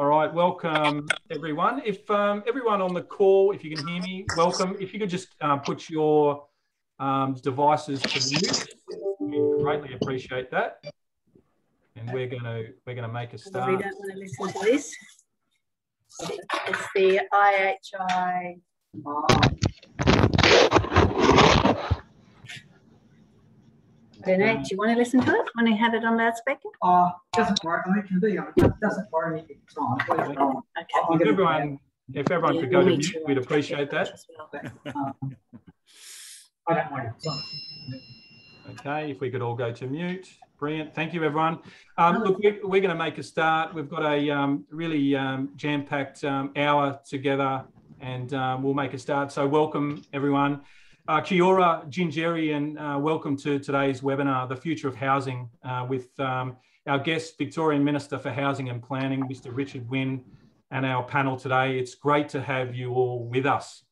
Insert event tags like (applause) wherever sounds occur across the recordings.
All right, welcome everyone. If um, everyone on the call, if you can hear me, welcome. If you could just um, put your um, devices to mute, we greatly appreciate that. And we're going to we're going to make a start. We don't want to listen to this. It's the IHI. I don't know. Do you want to listen to it? Want to have it on loudspeaker? Uh, doesn't worry. I mean, it can be on. It doesn't worry me it's on. Please don't. Okay. I'm If everyone, if everyone Yeah, could go to mute, we'd appreciate that. as well. Um, I don't mind. Okay, if we could all go to mute. Brilliant. Thank you, everyone. Um, look, we're, we're going to make a start. We've got a um, really um, jam-packed um, hour together and um, we'll make a start. So welcome, everyone. Uh, kia ora, Gingeri, and uh, welcome to today's webinar, The Future of Housing, uh, with um, our guest, Victorian Minister for Housing and Planning, Mr. Richard Wynne, and our panel today. It's great to have you all with us.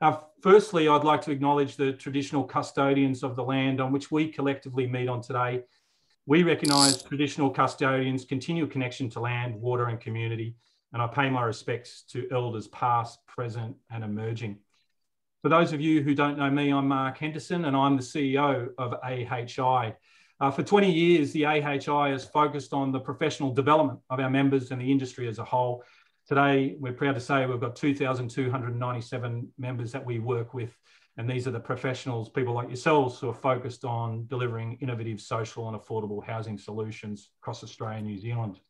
Uh, firstly, I'd like to acknowledge the traditional custodians of the land on which we collectively meet on today. We recognise traditional custodians' continual connection to land, water, and community, and I pay my respects to elders past, present, and emerging. For those of you who don't know me, I'm Mark Henderson, and I'm the CEO of AHI. Uh, for 20 years, the AHI has focused on the professional development of our members and the industry as a whole. Today, we're proud to say we've got 2,297 members that we work with, and these are the professionals, people like yourselves, who are focused on delivering innovative social and affordable housing solutions across Australia and New Zealand.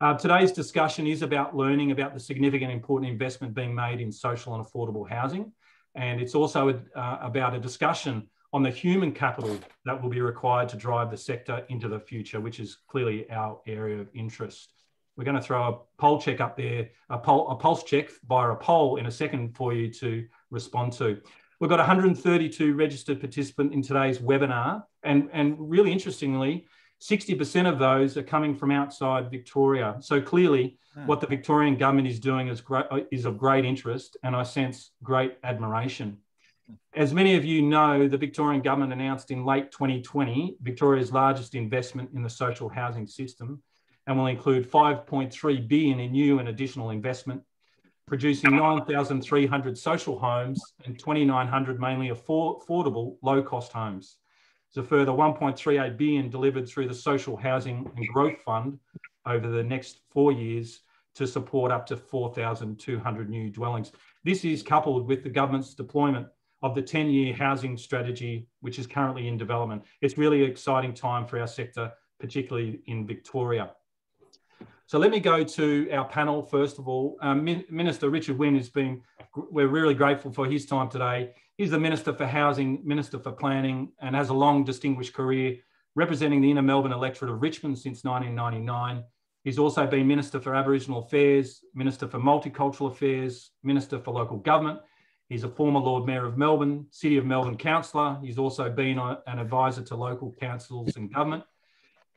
Uh, today's discussion is about learning about the significant important investment being made in social and affordable housing. And it's also uh, about a discussion on the human capital that will be required to drive the sector into the future, which is clearly our area of interest. We're going to throw a poll check up there, a, poll, a pulse check via a poll in a second for you to respond to. We've got 132 registered participants in today's webinar. And, and really interestingly, 60% of those are coming from outside Victoria. So clearly, hmm. what the Victorian government is doing is, great, is of great interest, and I sense great admiration. As many of you know, the Victorian government announced in late 2020 Victoria's largest investment in the social housing system and will include 5.3 billion in new and additional investment, producing 9,300 social homes and 2,900 mainly affordable low-cost homes. There's a further 1.38 billion delivered through the Social Housing and Growth Fund over the next four years to support up to 4,200 new dwellings. This is coupled with the government's deployment of the 10-year housing strategy, which is currently in development. It's really an exciting time for our sector, particularly in Victoria. So let me go to our panel first of all. Um, Minister Richard Wynne has been, we're really grateful for his time today. He's the Minister for Housing, Minister for Planning, and has a long distinguished career representing the inner Melbourne electorate of Richmond since 1999. He's also been Minister for Aboriginal Affairs, Minister for Multicultural Affairs, Minister for Local Government. He's a former Lord Mayor of Melbourne, City of Melbourne Councillor. He's also been an advisor to local councils and government.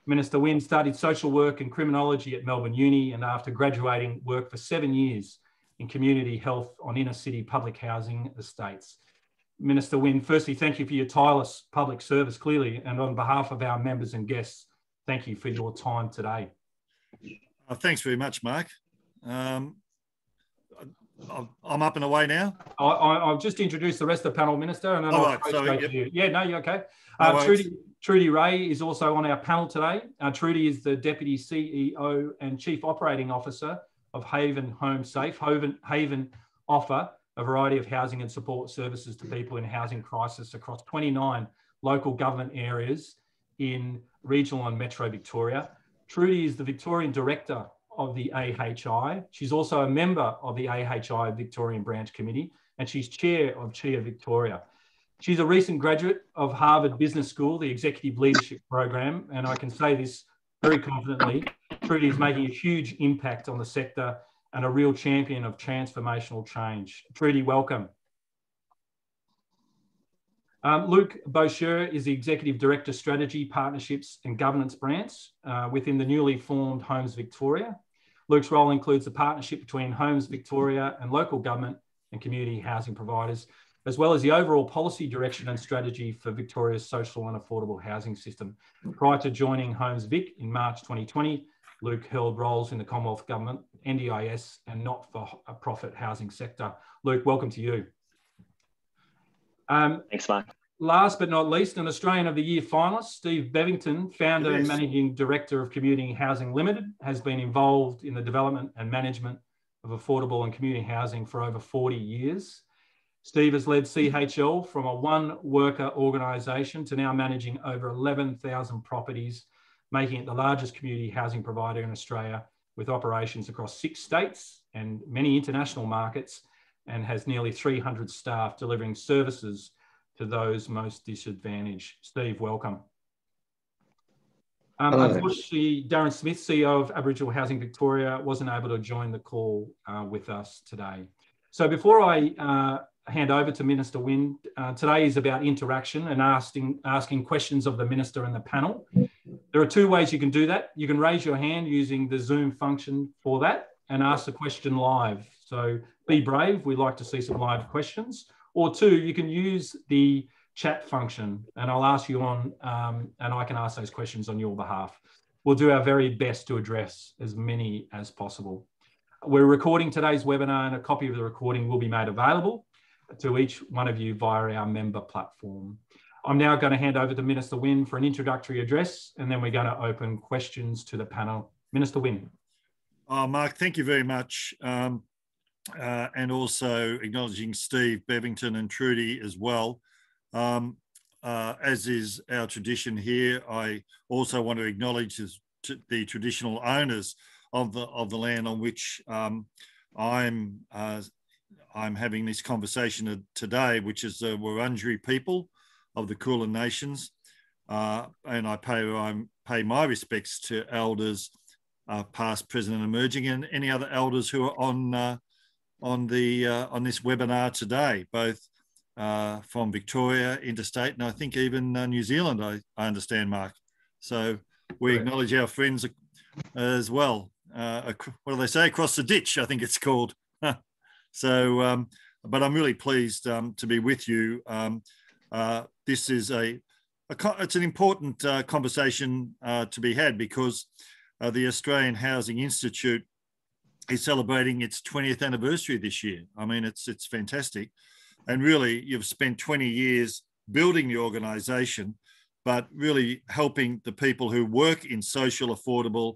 Minister Wynne studied social work and criminology at Melbourne Uni and after graduating worked for seven years in community health on inner city public housing estates. Minister Wynne, firstly, thank you for your tireless public service, clearly, and on behalf of our members and guests, thank you for your time today. Oh, thanks very much, Mark. Um, I'm up and away now. I, will just introduce the rest of the panel, Minister, and then All I'll right, sorry, yep. you. Yeah, no, you're okay. No Uh, Trudy, Trudy Ray is also on our panel today. Uh, Trudy is the Deputy CEO and Chief Operating Officer of Haven Home Safe. Haven, Haven offer a variety of housing and support services to people in housing crisis across 29 local government areas in regional and metro Victoria. Trudy is the Victorian Director of the AHI. She's also a member of the AHI Victorian Branch Committee, and she's chair of CHIA Victoria. She's a recent graduate of Harvard Business School, the Executive Leadership Program, and I can say this very confidently. Trudy is making a huge impact on the sector and a real champion of transformational change. Trudy, welcome. Um, Luke Boucher is the Executive Director, Strategy, Partnerships and Governance Branch uh, within the newly formed Homes Victoria. Luke's role includes the partnership between Homes Victoria and local government and community housing providers, as well as the overall policy direction and strategy for Victoria's social and affordable housing system. Prior to joining Homes Vic in March 2020, Luke held roles in the Commonwealth Government, NDIS, and not-for-profit housing sector. Luke, welcome to you. Um, Thanks, Mark. Last but not least, an Australian of the Year finalist, Steve Bevington, founder and managing director of Community Housing Limited, has been involved in the development and management of affordable and community housing for over 40 years. Steve has led CHL from a one worker organisation to now managing over 11,000 properties, making it the largest community housing provider in Australia with operations across six states and many international markets, and has nearly 300 staff delivering services to those most disadvantaged. Steve, welcome. Um, unfortunately, Darren Smith, CEO of Aboriginal Housing Victoria, wasn't able to join the call uh, with us today. So before I uh, hand over to Minister Wynne, uh, today is about interaction and asking, asking questions of the Minister and the panel. There are two ways you can do that. You can raise your hand using the Zoom function for that and ask the question live. So be brave. We like to see some live questions. Or two, you can use the chat function and I'll ask you on, um, and I can ask those questions on your behalf. We'll do our very best to address as many as possible. We're recording today's webinar and a copy of the recording will be made available to each one of you via our member platform. I'm now going to hand over to Minister Wynne for an introductory address and then we're going to open questions to the panel. Minister Wynne. Oh, Mark, thank you very much. Um, uh, and also acknowledging Steve Bevington and Trudy as well. Um, uh, as is our tradition here, I also want to acknowledge the traditional owners of the of the land on which um, I'm uh, I'm having this conversation today, which is the Wurundjeri people of the Kulin Nations, uh, and I pay I pay my respects to elders, uh, past, present, and emerging, and any other elders who are on uh, on the uh, on this webinar today, both uh, from Victoria, interstate, and I think even uh, New Zealand. I, I understand, Mark. So we acknowledge our friends as well. Uh, what do they say? Across the ditch, I think it's called. (laughs) so, um, but I'm really pleased um, to be with you. Um, uh, this is a, a, it's an important uh, conversation to be had because the Australasian Housing Institute is celebrating its 20th anniversary this year. I mean, it's it's fantastic, and really, you've spent 20 years building the organisation, but really helping the people who work in social, affordable,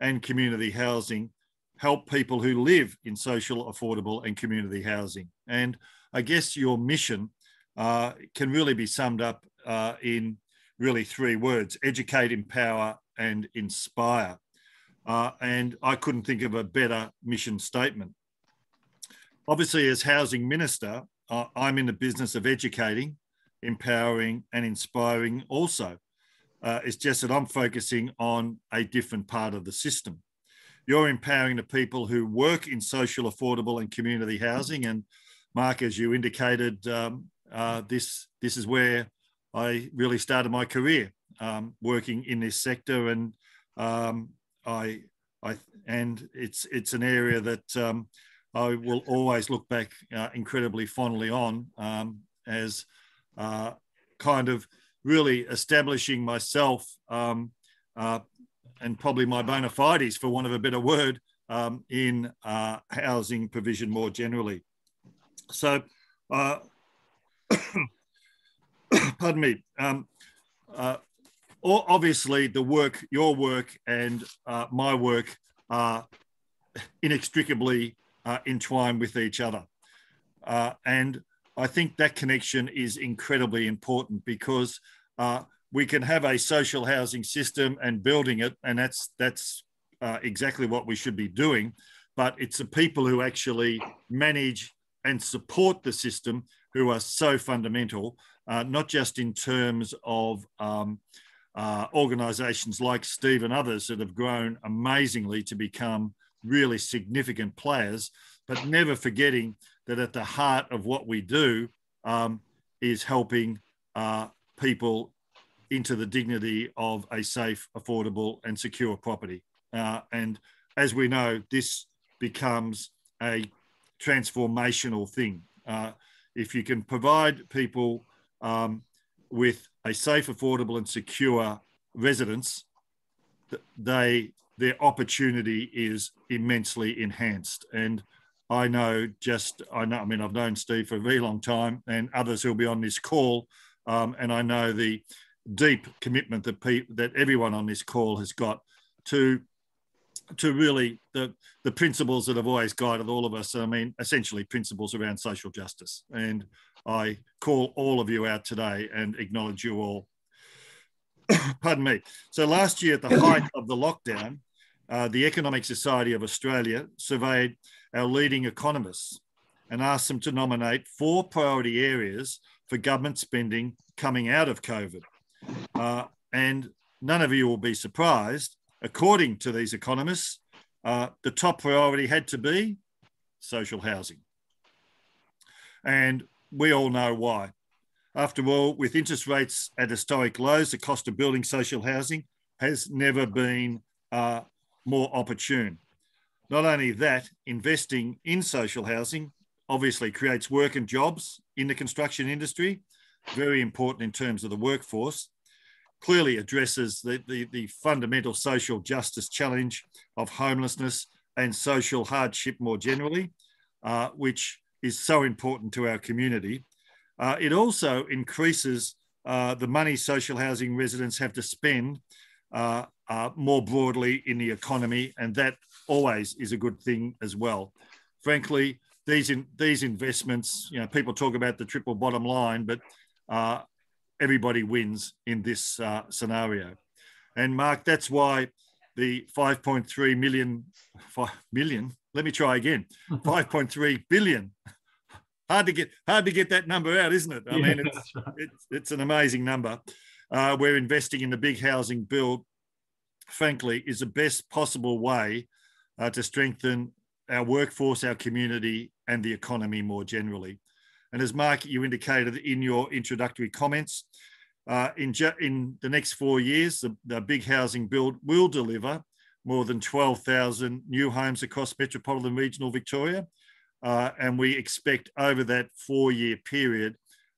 and community housing help people who live in social, affordable, and community housing. And I guess your mission uh, can really be summed up uh, in really three words: educate, empower, and inspire. Uh, and I couldn't think of a better mission statement. Obviously, as Housing Minister, uh, I'm in the business of educating, empowering, and inspiring also. Uh, it's just that I'm focusing on a different part of the system. You're empowering the people who work in social, affordable, and community housing. And Mark, as you indicated, um, uh, this this is where I really started my career um, working in this sector, and um, I, I, and it's it's an area that um, I will always look back uh, incredibly fondly on um, as uh, kind of really establishing myself um, uh, and probably my bona fides, for want of a better word, um, in uh, housing provision more generally. So, (coughs) pardon me. Um, uh, obviously the work, your work and uh, my work are inextricably uh, entwined with each other. Uh, and I think that connection is incredibly important because uh, we can have a social housing system and building it, and that's that's uh, exactly what we should be doing. But it's the people who actually manage and support the system who are so fundamental, uh, not just in terms of um, uh, organisations like Steve and others that have grown amazingly to become really significant players, but never forgetting that at the heart of what we do um, is helping uh, people into the dignity of a safe, affordable, and secure property. Uh, and as we know, this becomes a transformational thing. Uh, if you can provide people um, with a safe, affordable, and secure residence, they their opportunity is immensely enhanced. And I know just, I know, I mean, I've known Steve for a very long time and others who'll be on this call. Um, and I know the deep commitment that, pe- that everyone on this call has got to to really the the principles that have always guided all of us. I mean, essentially principles around social justice. And I call all of you out today and acknowledge you all. (coughs) Pardon me. So last year, at the (coughs) height of the lockdown, uh, the Economic Society of Australia surveyed our leading economists and asked them to nominate four priority areas for government spending coming out of COVID. Uh, and none of you will be surprised according to these economists, uh, the top priority had to be social housing. And we all know why. After all, with interest rates at historic lows, the cost of building social housing has never been uh, more opportune. Not only that, investing in social housing obviously creates work and jobs in the construction industry, very important in terms of the workforce, clearly addresses the, the, the fundamental social justice challenge of homelessness and social hardship more generally, uh, which is so important to our community. Uh, it also increases uh, the money social housing residents have to spend uh, uh, more broadly in the economy, and that always is a good thing as well. Frankly, these in, these investments, you know, people talk about the triple bottom line, but uh, everybody wins in this uh, scenario. And Mark, that's why the 5.3 million, 5 million, let me try again, (laughs) 5.3 billion. Hard to get hard to get that number out, isn't it? I yeah, mean, it's, right. it's, it's, an amazing number. Uh, we're investing in the big housing build, frankly, is the best possible way uh, to strengthen our workforce, our community, and the economy more generally. And as Mark, you indicated in your introductory comments, uh, in, in the next four years, the, the big housing build will deliver more than 12,000 new homes across metropolitan regional Victoria. Uh, and we expect over that four year period,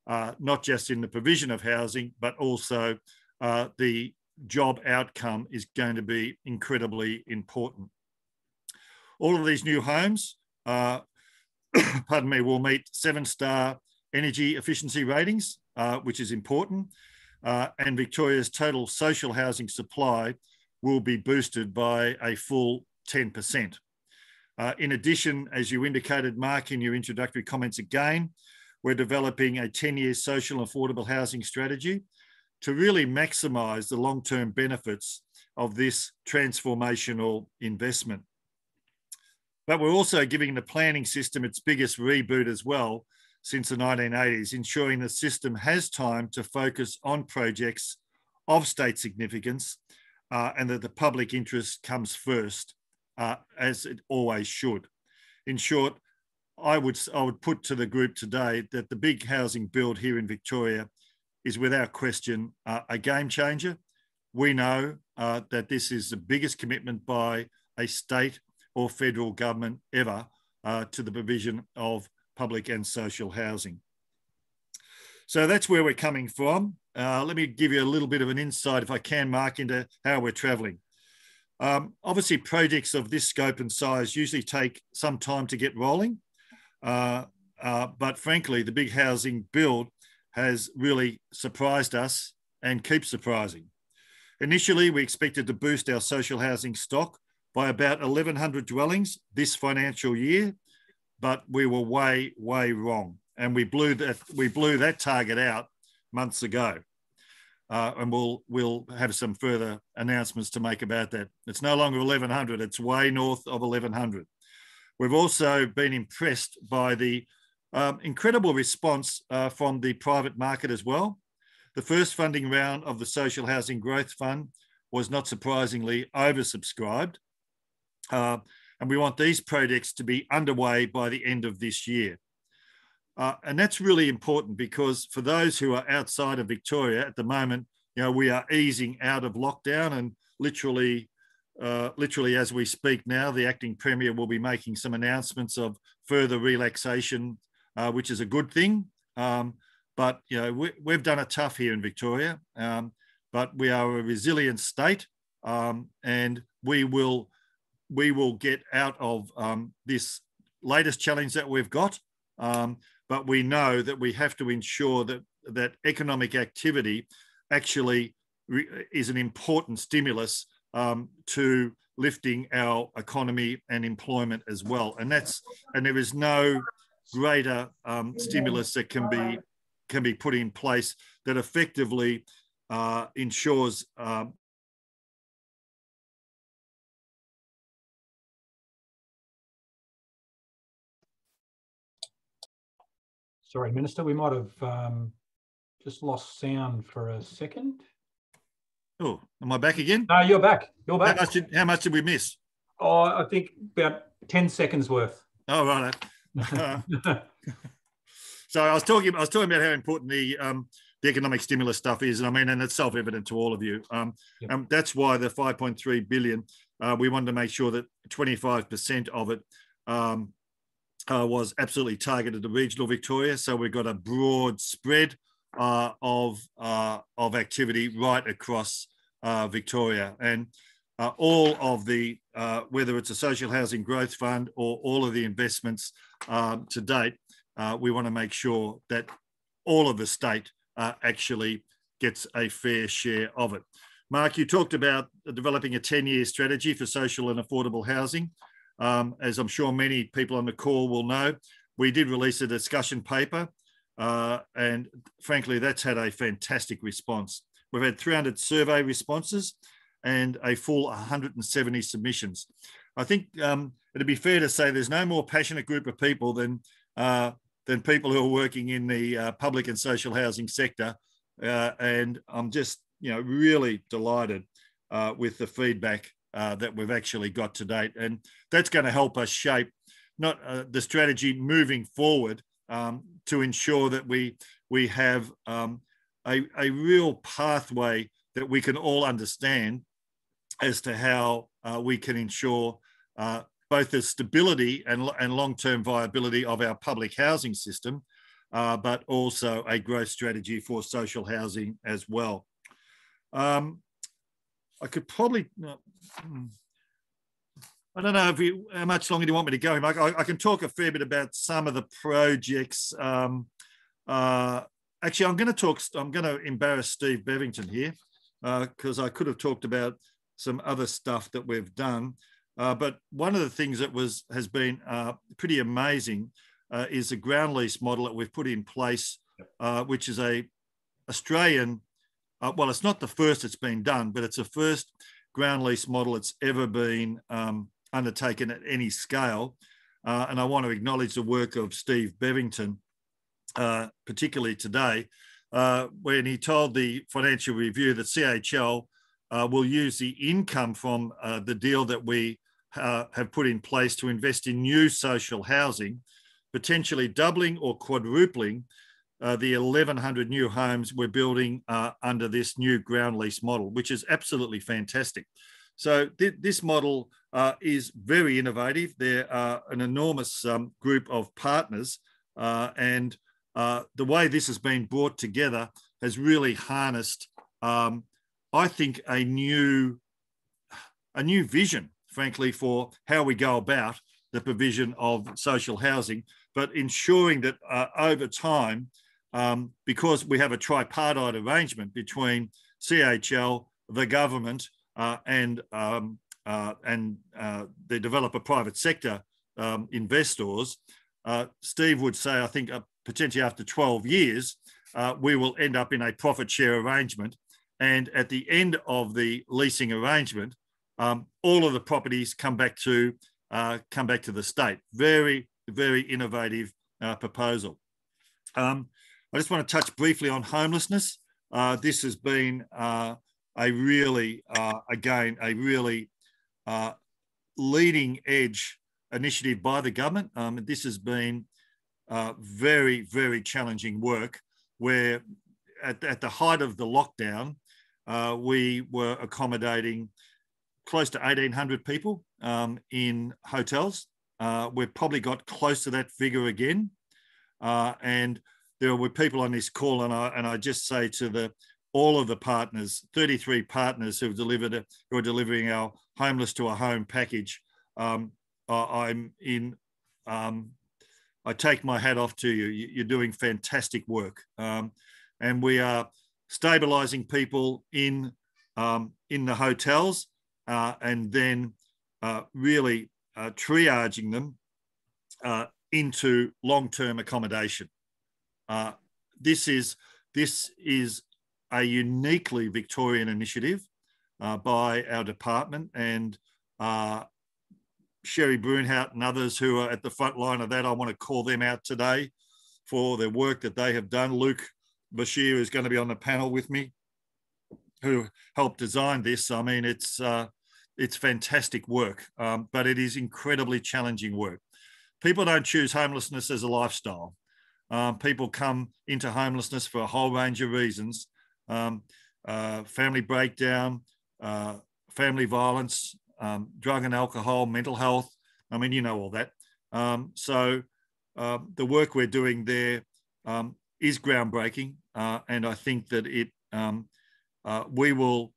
uh, not just in the provision of housing, but also uh, the job outcome is going to be incredibly important. All of these new homes uh, (coughs) pardon me, will meet seven star energy efficiency ratings, uh, which is important. Uh, and Victoria's total social housing supply will be boosted by a full 10%. Uh, in addition, as you indicated, Mark, in your introductory comments again, we're developing a 10 year social affordable housing strategy to really maximise the long term benefits of this transformational investment. But we're also giving the planning system its biggest reboot as well since the 1980s, ensuring the system has time to focus on projects of state significance uh, and that the public interest comes first, uh, as it always should. In short, I would, I would put to the group today that the big housing build here in Victoria is without question uh, a game changer. We know uh, that this is the biggest commitment by a state or federal government ever uh, to the provision of public and social housing. So that's where we're coming from. Uh, let me give you a little bit of an insight, if I can, Mark, into how we're travelling. Um, obviously, projects of this scope and size usually take some time to get rolling. Uh, uh, but frankly, the big housing build has really surprised us and keeps surprising. Initially, we expected to boost our social housing stock by about 1,100 dwellings this financial year, but we were way, way wrong. And we blew that, we blew that target out months ago. Uh, and we'll, we'll have some further announcements to make about that. It's no longer 1,100, it's way north of 1,100. We've also been impressed by the um, incredible response uh, from the private market as well. The first funding round of the Social Housing Growth Fund was not surprisingly oversubscribed, uh, and we want these projects to be underway by the end of this year. Uh, and that's really important because for those who are outside of Victoria at the moment, you know, we are easing out of lockdown and literally, uh, literally as we speak now, the acting premier will be making some announcements of further relaxation, uh, which is a good thing. Um, but you know, we, have done it tough here in Victoria, um, but we are a resilient state um, and we will we will get out of um, this latest challenge that we've got. Um, but we know that we have to ensure that that economic activity actually is an important stimulus um, to lifting our economy and employment as well. And that's and there is no greater um, stimulus that can be can be put in place that effectively uh, ensures um, Sorry, Minister, we might have um, just lost sound for a second. Oh, am I back again? No, you're back. You're back. How much did, how much did we miss? Oh, I think about 10 seconds worth. Oh, right. Uh, (laughs) (laughs) so I was talking. I was talking about how important the um, the economic stimulus stuff is, and I mean, and it's self-evident to all of you. Um, yep. um, that's why the 5.3 billion. Uh, we wanted to make sure that 25% of it um, uh, was absolutely targeted to regional Victoria. So we've got a broad spread uh, of uh, of activity right across uh, Victoria, and uh, all of the uh, whether it's a social housing growth fund or all of the investments um, to date, we want to make sure that all of the state actually gets a fair share of it. Mark, you talked about developing a 10-year strategy for social and affordable housing. Um, as I'm sure many people on the call will know, we did release a discussion paper uh, and frankly, that's had a fantastic response. We've had 300 survey responses and a full 170 submissions. I think um, it'd be fair to say there's no more passionate group of people than uh, than people who are working in the uh, public and social housing sector. Uh, and I'm just, you know, really delighted uh, with the feedback uh, that we've actually got to date, and that's going to help us shape not the strategy moving forward, um, to ensure that we we have um, a, a real pathway that we can all understand as to how uh, we can ensure uh, both the stability and, and long-term viability of our public housing system, uh, but also a growth strategy for social housing as well. Um, I could probably, hmm, I don't know if you, how much longer do you want me to go? I, I, can talk a fair bit about some of the projects. Um, uh, actually, I'm going to talk. I'm going to embarrass Steve Bevington here because uh, I could have talked about some other stuff that we've done. Uh, but one of the things that was has been uh, pretty amazing uh, is the ground lease model that we've put in place, uh, which is a Australian. Well, it's not the first it's been done, but it's the first ground lease model that's ever been um, undertaken at any scale. Uh, and I want to acknowledge the work of Steve Bevington, uh, particularly today, uh, when he told the Financial Review that CHL uh, will use the income from uh, the deal that we uh, have put in place to invest in new social housing, potentially doubling or quadrupling the 1,100 new homes we're building under this new ground lease model, which is absolutely fantastic. So th this model uh, is very innovative. There are an enormous um, group of partners, uh, and uh, the way this has been brought together has really harnessed, um, I think, a new, a new vision, frankly, for how we go about the provision of social housing, but ensuring that uh, over time, um, because we have a tripartite arrangement between CHL, the government, uh, and um, uh, and uh, the developer private sector um, investors, uh, Steve would say, I think uh, potentially after 12 years, uh, we will end up in a profit share arrangement. And at the end of the leasing arrangement, um, all of the properties come back to come back to the state. Very, very innovative proposal. Um, I just want to touch briefly on homelessness. this has been a really, again, a really uh, leading edge initiative by the government. Um, this has been uh, very, very challenging work where at, at the height of the lockdown, uh, we were accommodating close to 1,800 people um, in hotels. Uh, we've probably got close to that figure again. Uh, and there were people on this call, and I, and I just say to the all of the partners, 33 partners who've delivered, who are delivering our homeless to a home package. Um, I'm in, um, I take my hat off to you. You're doing fantastic work. Um, and we are stabilizing people in, um, in the hotels uh, and then uh, really uh, triaging them uh, into long-term accommodation. Uh, this is this is a uniquely Victorian initiative uh, by our department and uh, Sherry Brunhout and others who are at the front line of that. I want to call them out today for their work that they have done. Luke Bashir is going to be on the panel with me, who helped design this. I mean, it's uh, it's fantastic work, um, but it is incredibly challenging work. People don't choose homelessness as a lifestyle. Um, people come into homelessness for a whole range of reasons um, uh, family breakdown, uh, family violence, um, drug and alcohol, mental health. I mean, you know all that. Um, so uh, the work we're doing there um, is groundbreaking, uh, and I think that it uh, we will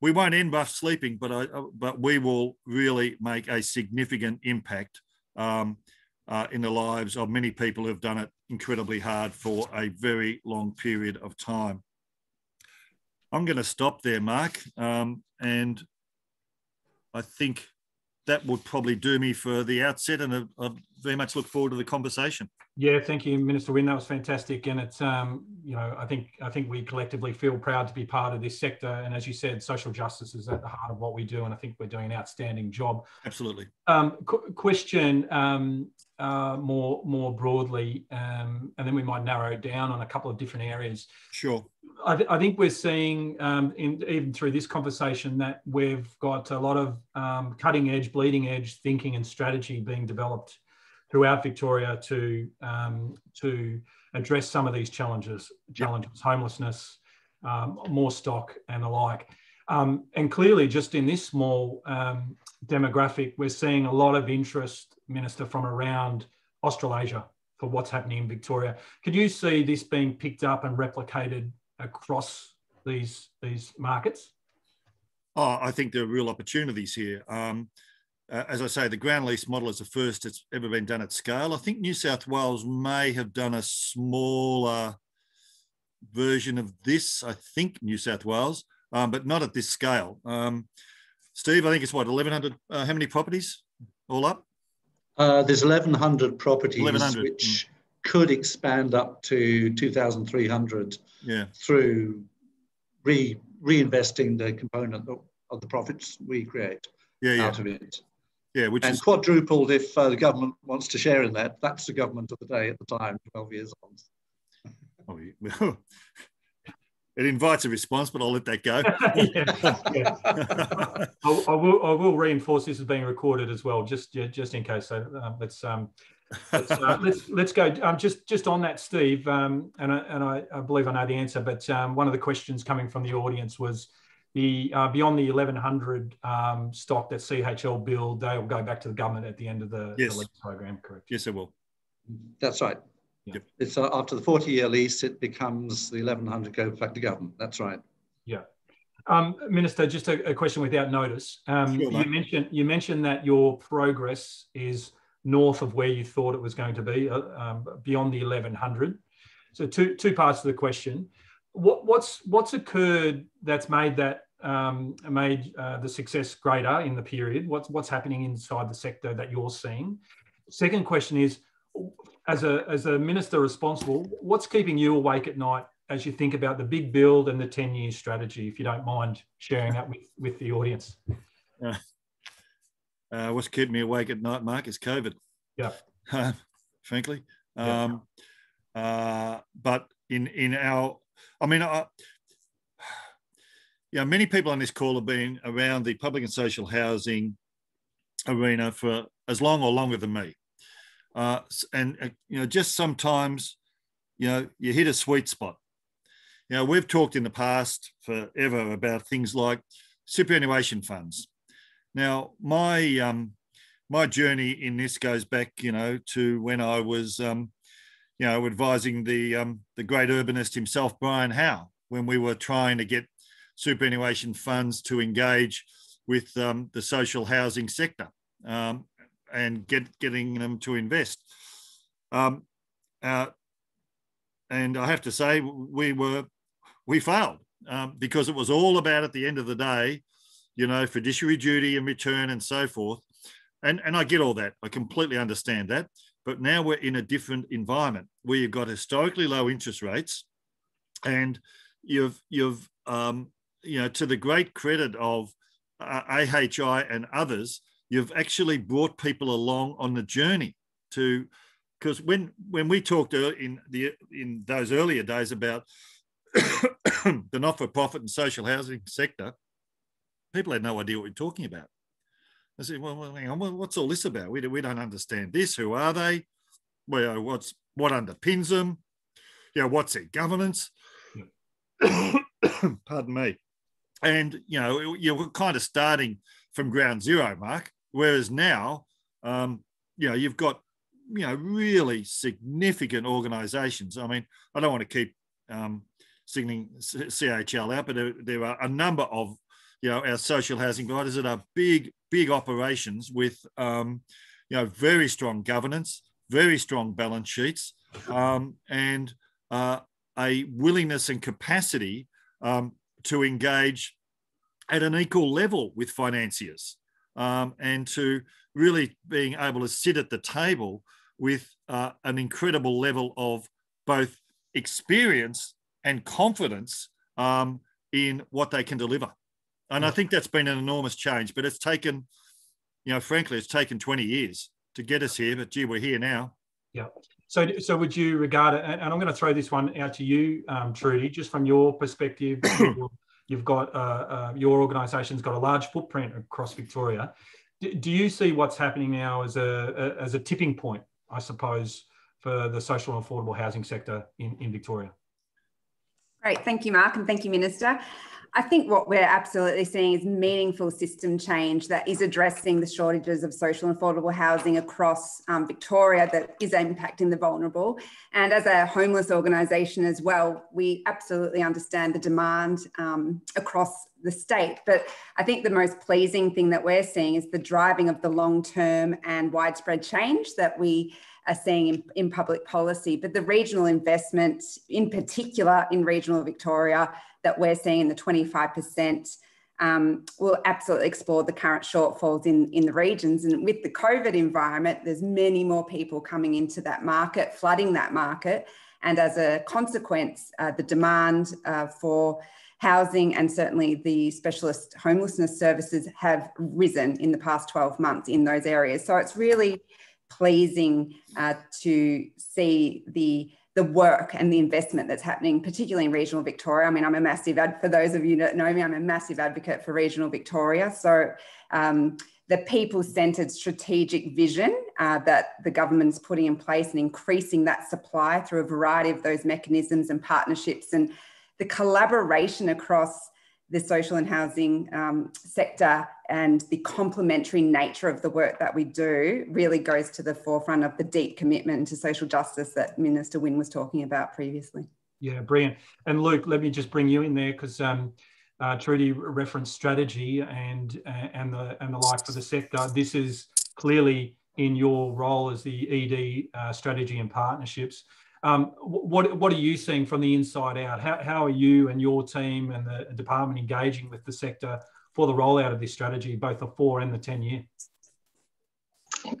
we won't end rough sleeping, but I, uh, but we will really make a significant impact um, uh, in the lives of many people who have done it incredibly hard for a very long period of time. I'm going to stop there, Mark, um, and I think that would probably do me for the outset, and I, I very much look forward to the conversation. Yeah, thank you, Minister Wynne. That was fantastic, and it's um, you know I think I think we collectively feel proud to be part of this sector, and as you said, social justice is at the heart of what we do, and I think we're doing an outstanding job. Absolutely. Um, qu- question um, uh, more more broadly, um, and then we might narrow down on a couple of different areas. Sure. I, th- I think we're seeing, um, in, even through this conversation, that we've got a lot of um, cutting edge, bleeding edge thinking and strategy being developed throughout Victoria to um, to address some of these challenges, challenges, yep. homelessness, um, more stock, and the like. Um, and clearly, just in this small um, demographic, we're seeing a lot of interest, Minister, from around Australasia for what's happening in Victoria. Could you see this being picked up and replicated across these these markets? Oh, I think there are real opportunities here. Um, uh, as I say, the ground lease model is the first it's ever been done at scale. I think New South Wales may have done a smaller version of this. I think New South Wales, um, but not at this scale. Um, Steve, I think it's what 1,100. Uh, how many properties all up? Uh, there's 1,100 properties, 1,100. which mm. could expand up to 2,300 yeah. through re reinvesting the component of the profits we create yeah, yeah. out of it. Yeah, which and is quadrupled if uh, the government wants to share in that. That's the government of the day at the time, 12 years on. Oh, (laughs) it invites a response, but I'll let that go. (laughs) yeah, yeah. (laughs) I, I, will, I will reinforce this is being recorded as well, just just in case. So um, let's um, let's, uh, (laughs) let's let's go. Um, just just on that, Steve, um, and I, and I, I believe I know the answer, but um, one of the questions coming from the audience was the uh, beyond the 1100 um, stock that CHL build, they will go back to the government at the end of the, yes. the lease program, correct? Yes, it will. That's right. Yep. It's uh, after the 40 year lease, it becomes the 1100 go back to government. That's right. Yeah. Um, Minister, just a, a, question without notice. Um, sure, you mentioned you mentioned that your progress is north of where you thought it was going to be, uh, um, beyond the 1100. So two two parts to the question what, what's what's occurred that's made that um, made uh, the success greater in the period? What's what's happening inside the sector that you're seeing? Second question is, as a as a minister responsible, what's keeping you awake at night as you think about the big build and the ten year strategy? If you don't mind sharing that with with the audience. Uh, uh, what's keeping me awake at night, Mark, is COVID. Yeah. (laughs) frankly, um, yeah. Uh, but in in our I mean, I, yeah, many people on this call have been around the public and social housing arena for as long or longer than me. Uh, and, uh, you know, just sometimes, you know, you hit a sweet spot. You know, we've talked in the past forever about things like superannuation funds. Now, my um, my journey in this goes back, you know, to when I was um, you know, advising the um, the great urbanist himself, Brian Howe, when we were trying to get superannuation funds to engage with um, the social housing sector um, and get, getting them to invest. Um, uh, and I have to say, we were we failed um, because it was all about at the end of the day, you know, fiduciary duty and return and so forth. And and I get all that. I completely understand that. But now we're in a different environment where you've got historically low interest rates, and you've you've um, you know to the great credit of uh, AHI and others, you've actually brought people along on the journey to because when when we talked in the in those earlier days about (coughs) the not-for-profit and social housing sector, people had no idea what we are talking about. I said, well, hang on, what's all this about? We, we don't understand this. Who are they? Well, what's what underpins them? You know, what's their governance? (coughs) Pardon me. And you know, you were kind of starting from ground zero, Mark. Whereas now, um, you know, you've got you know really significant organisations. I mean, I don't want to keep um, singling CHL out, but there, there are a number of you know our social housing providers that are big big operations with um, you know very strong governance, very strong balance sheets, um, and uh, a willingness and capacity um, to engage at an equal level with financiers um, and to really being able to sit at the table with uh, an incredible level of both experience and confidence um, in what they can deliver. And I think that's been an enormous change, but it's taken, you know, frankly, it's taken 20 years to get us here, but gee, we're here now. Yeah. So, so would you regard it, and I'm going to throw this one out to you, um, Trudy, just from your perspective, (clears throat) you've got, uh, uh, your organisation's got a large footprint across Victoria. Do, do you see what's happening now as a, a, as a tipping point, I suppose, for the social and affordable housing sector in, in Victoria? Great, thank you, Mark, and thank you, Minister. I think what we're absolutely seeing is meaningful system change that is addressing the shortages of social and affordable housing across um, Victoria that is impacting the vulnerable. And as a homeless organisation as well, we absolutely understand the demand um, across the state. But I think the most pleasing thing that we're seeing is the driving of the long term and widespread change that we are seeing in, in public policy. But the regional investment, in particular in regional Victoria, that we're seeing in the 25%. Um, will absolutely explore the current shortfalls in, in the regions. And with the COVID environment, there's many more people coming into that market, flooding that market. And as a consequence, uh, the demand uh, for housing and certainly the specialist homelessness services have risen in the past 12 months in those areas. So it's really pleasing uh, to see the the work and the investment that's happening, particularly in regional Victoria. I mean, I'm a massive ad for those of you that know me. I'm a massive advocate for regional Victoria. So um, the people-centered strategic vision uh, that the government's putting in place and increasing that supply through a variety of those mechanisms and partnerships and the collaboration across the social and housing um, sector and the complementary nature of the work that we do really goes to the forefront of the deep commitment to social justice that Minister Wynne was talking about previously. Yeah, brilliant. And Luke, let me just bring you in there because um, uh, Trudy referenced strategy and uh, and the and the like for the sector. This is clearly in your role as the ED uh, strategy and partnerships. Um, what, what are you seeing from the inside out? How, how are you and your team and the department engaging with the sector for the rollout of this strategy, both the four and the 10 year?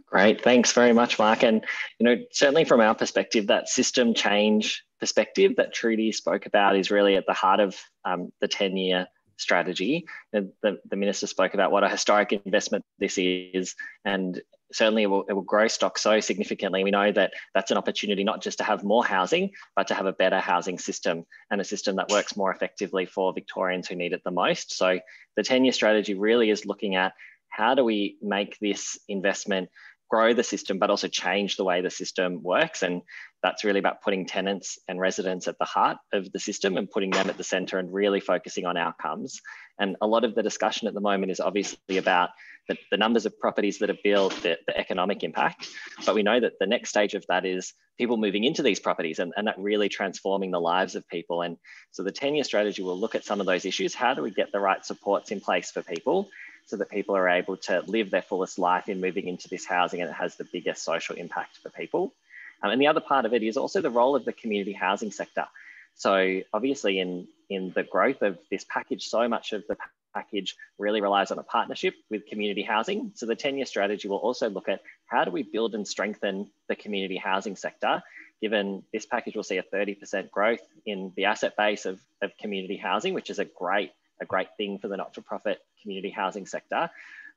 Great, thanks very much, Mark. And you know, certainly from our perspective, that system change perspective that Trudy spoke about is really at the heart of um, the 10 year strategy. The, the, the, minister spoke about what a historic investment this is, and certainly it will, it will grow stock so significantly. We know that that's an opportunity not just to have more housing, but to have a better housing system and a system that works more effectively for Victorians who need it the most. So the 10 year strategy really is looking at how do we make this investment grow the system, but also change the way the system works. And that's really about putting tenants and residents at the heart of the system and putting them at the center and really focusing on outcomes. And a lot of the discussion at the moment is obviously about the, the numbers of properties that are built, the, the, economic impact. But we know that the next stage of that is people moving into these properties and, and that really transforming the lives of people. And so the 10 year strategy will look at some of those issues. How do we get the right supports in place for people? so that people are able to live their fullest life in moving into this housing and it has the biggest social impact for people. Um, and the other part of it is also the role of the community housing sector. So obviously in, in the growth of this package, so much of the package really relies on a partnership with community housing. So the 10-year strategy will also look at how do we build and strengthen the community housing sector, given this package will see a 30% growth in the asset base of, of community housing, which is a great a great thing for the not-for-profit community housing sector.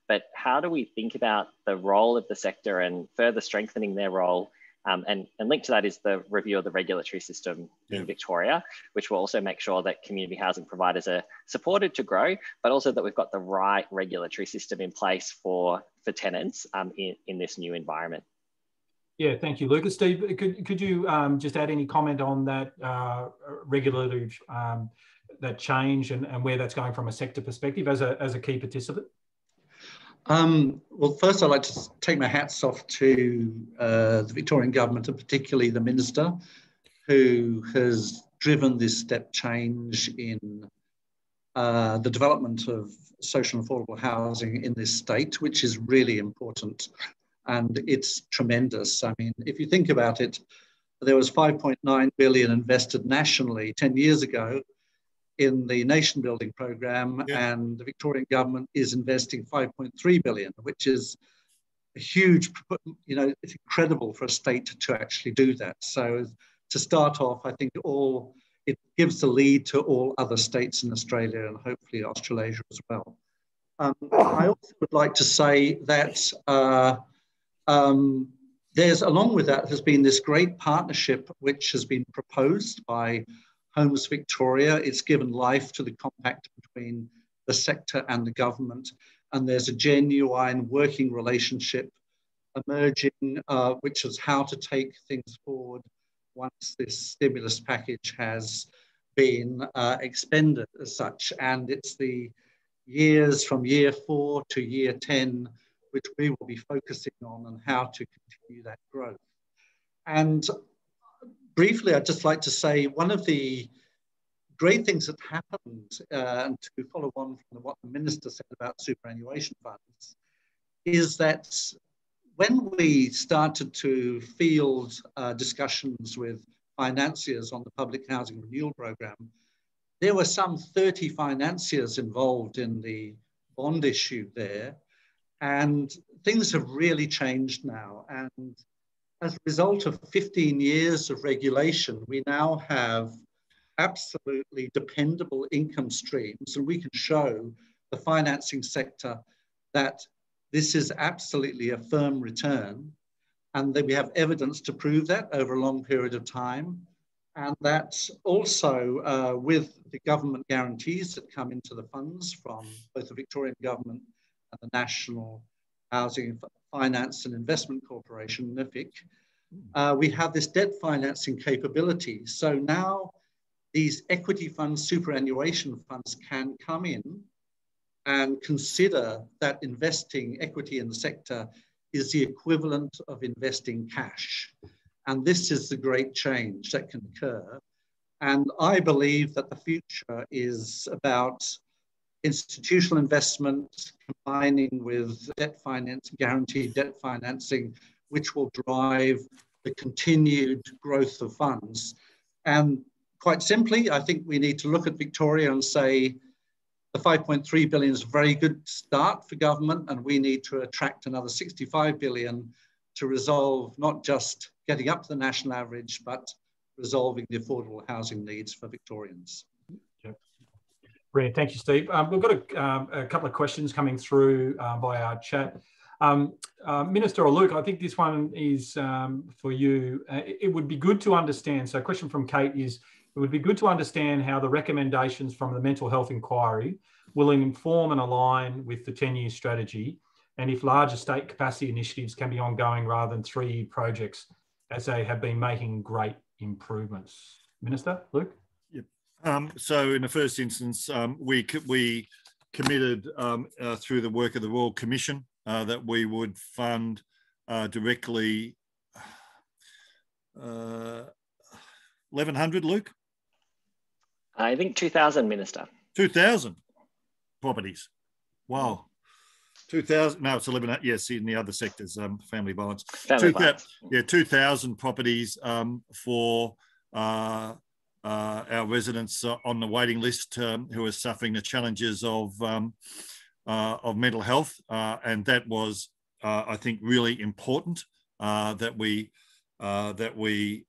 But how do we think about the role of the sector and further strengthening their role? Um, and, and linked to that is the review of the regulatory system yeah. in Victoria, which will also make sure that community housing providers are supported to grow, but also that we've got the right regulatory system in place for, for tenants um, in, in this new environment. Yeah, thank you, Lucas. Steve, could, could you um, just add any comment on that uh, regulatory um, that change and, and where that's going from a sector perspective as a, as a key participant? Um, well, first, I'd like to take my hats off to uh, the Victorian government and particularly the minister who has driven this step change in uh, the development of social and affordable housing in this state, which is really important. And it's tremendous. I mean, if you think about it, there was 5.9 billion invested nationally 10 years ago in the nation building program yeah. and the Victorian government is investing 5.3 billion, which is a huge, you know, it's incredible for a state to actually do that. So to start off, I think all, it gives the lead to all other states in Australia and hopefully Australasia as well. Um, I also would like to say that uh, um, there's, along with that, has been this great partnership which has been proposed by Homes Victoria. It's given life to the compact between the sector and the government. And there's a genuine working relationship emerging, uh, which is how to take things forward once this stimulus package has been uh, expended as such. And it's the years from year four to year 10, which we will be focusing on and how to continue that growth. And briefly, I'd just like to say one of the great things that happened, uh, and to follow on from what the minister said about superannuation funds, is that when we started to field uh, discussions with financiers on the public housing renewal program, there were some 30 financiers involved in the bond issue there. And things have really changed now. And as a result of 15 years of regulation, we now have absolutely dependable income streams, and we can show the financing sector that this is absolutely a firm return, and that we have evidence to prove that over a long period of time. And that also, uh, with the government guarantees that come into the funds from both the Victorian government and the National Housing Finance and Investment Corporation, NHFIC, uh, we have this debt financing capability. So now these equity funds, superannuation funds can come in and consider that investing equity in the sector is the equivalent of investing cash. And this is the great change that can occur. And I believe that the future is about institutional investment combining with debt finance, guaranteed debt financing, which will drive the continued growth of funds. And quite simply, I think we need to look at Victoria and say the 5.3 billion is a very good start for government, and we need to attract another 65 billion to resolve not just getting up to the national average, but resolving the affordable housing needs for Victorians. Brilliant. Thank you, Steve. Um, we've got a, um, a, couple of questions coming through uh, by our chat. Um, uh, Minister or Luke, I think this one is um, for you. Uh, it would be good to understand. So, a question from Kate is it would be good to understand how the recommendations from the mental health inquiry will inform and align with the 10 year strategy and if larger state capacity initiatives can be ongoing rather than three-year projects, as they have been making great improvements. Minister, Luke? Um, so in the first instance, um, we, we committed um, uh, through the work of the Royal Commission uh, that we would fund uh, directly uh, 1100, Luke? I think 2000, Minister. 2000 properties. Wow. 2000, no, it's 11, yes, in the other sectors, um, family violence. Family violence. Yeah, 2,000 properties um, for uh, uh, our residents uh, on the waiting list um, who are suffering the challenges of, um, uh, of mental health. Uh, and that was, I think, really important that we, that we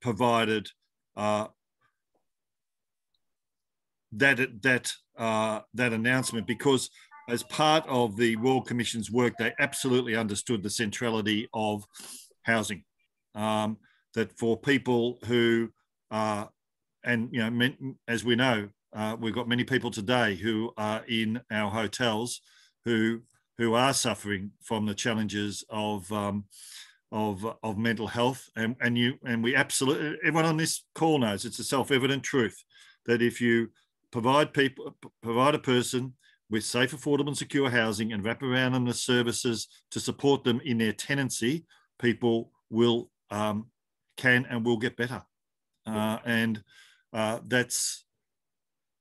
provided that, that, that announcement because as part of the Royal Commission's work, they absolutely understood the centrality of housing. Um, that for people who, uh, and you know, as we know, uh, we've got many people today who are in our hotels who who are suffering from the challenges of um, of of mental health, and and you and we absolutely everyone on this call knows it's a self evident truth that if you provide people provide a person with safe, affordable, and secure housing and wrap around them the services to support them in their tenancy, people will um, can and will get better. Uh, and uh, that's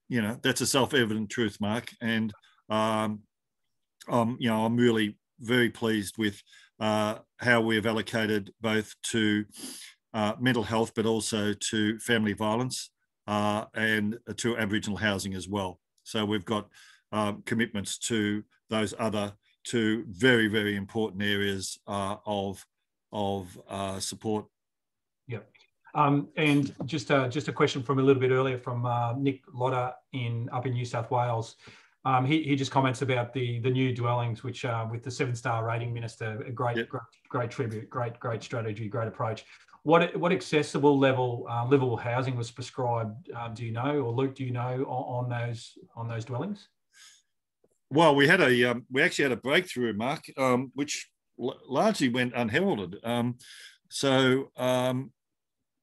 you know that's a self-evident truth, Mark. And um, um, you know I'm really very pleased with uh, how we have allocated both to uh, mental health, but also to family violence uh, and to Aboriginal housing as well. So we've got um, commitments to those other two very, very important areas uh, of, of uh, support. Yeah. Um, and just a, just a question from a little bit earlier from uh, Nick Lotter in up in New South Wales. Um, he, he just comments about the the new dwellings, which uh, with the seven star rating minister, a great, yep. great great tribute, great great strategy, great approach. What what accessible level uh, livable housing was prescribed? Uh, do you know, or Luke, do you know on, on those on those dwellings? Well, we had a um, we actually had a breakthrough, Mark, um, which largely went unheralded. Um, so um,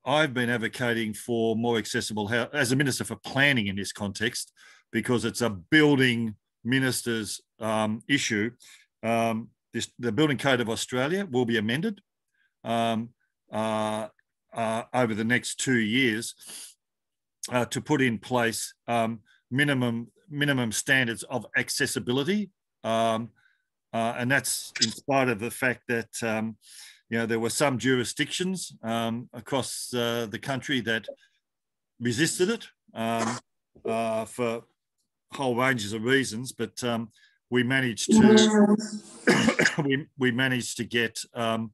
I've been advocating for more accessible house as a minister for planning in this context because it's a building minister's um, issue. Um, this, the Building Code of Australia will be amended uh, uh, over the next two years uh, to put in place minimum minimum standards of accessibility. Um, uh, and that's in spite of the fact that um, you know there were some jurisdictions um, across uh, the country that resisted it um, uh, for whole ranges of reasons, but um, we managed to (coughs) we, we managed to get um,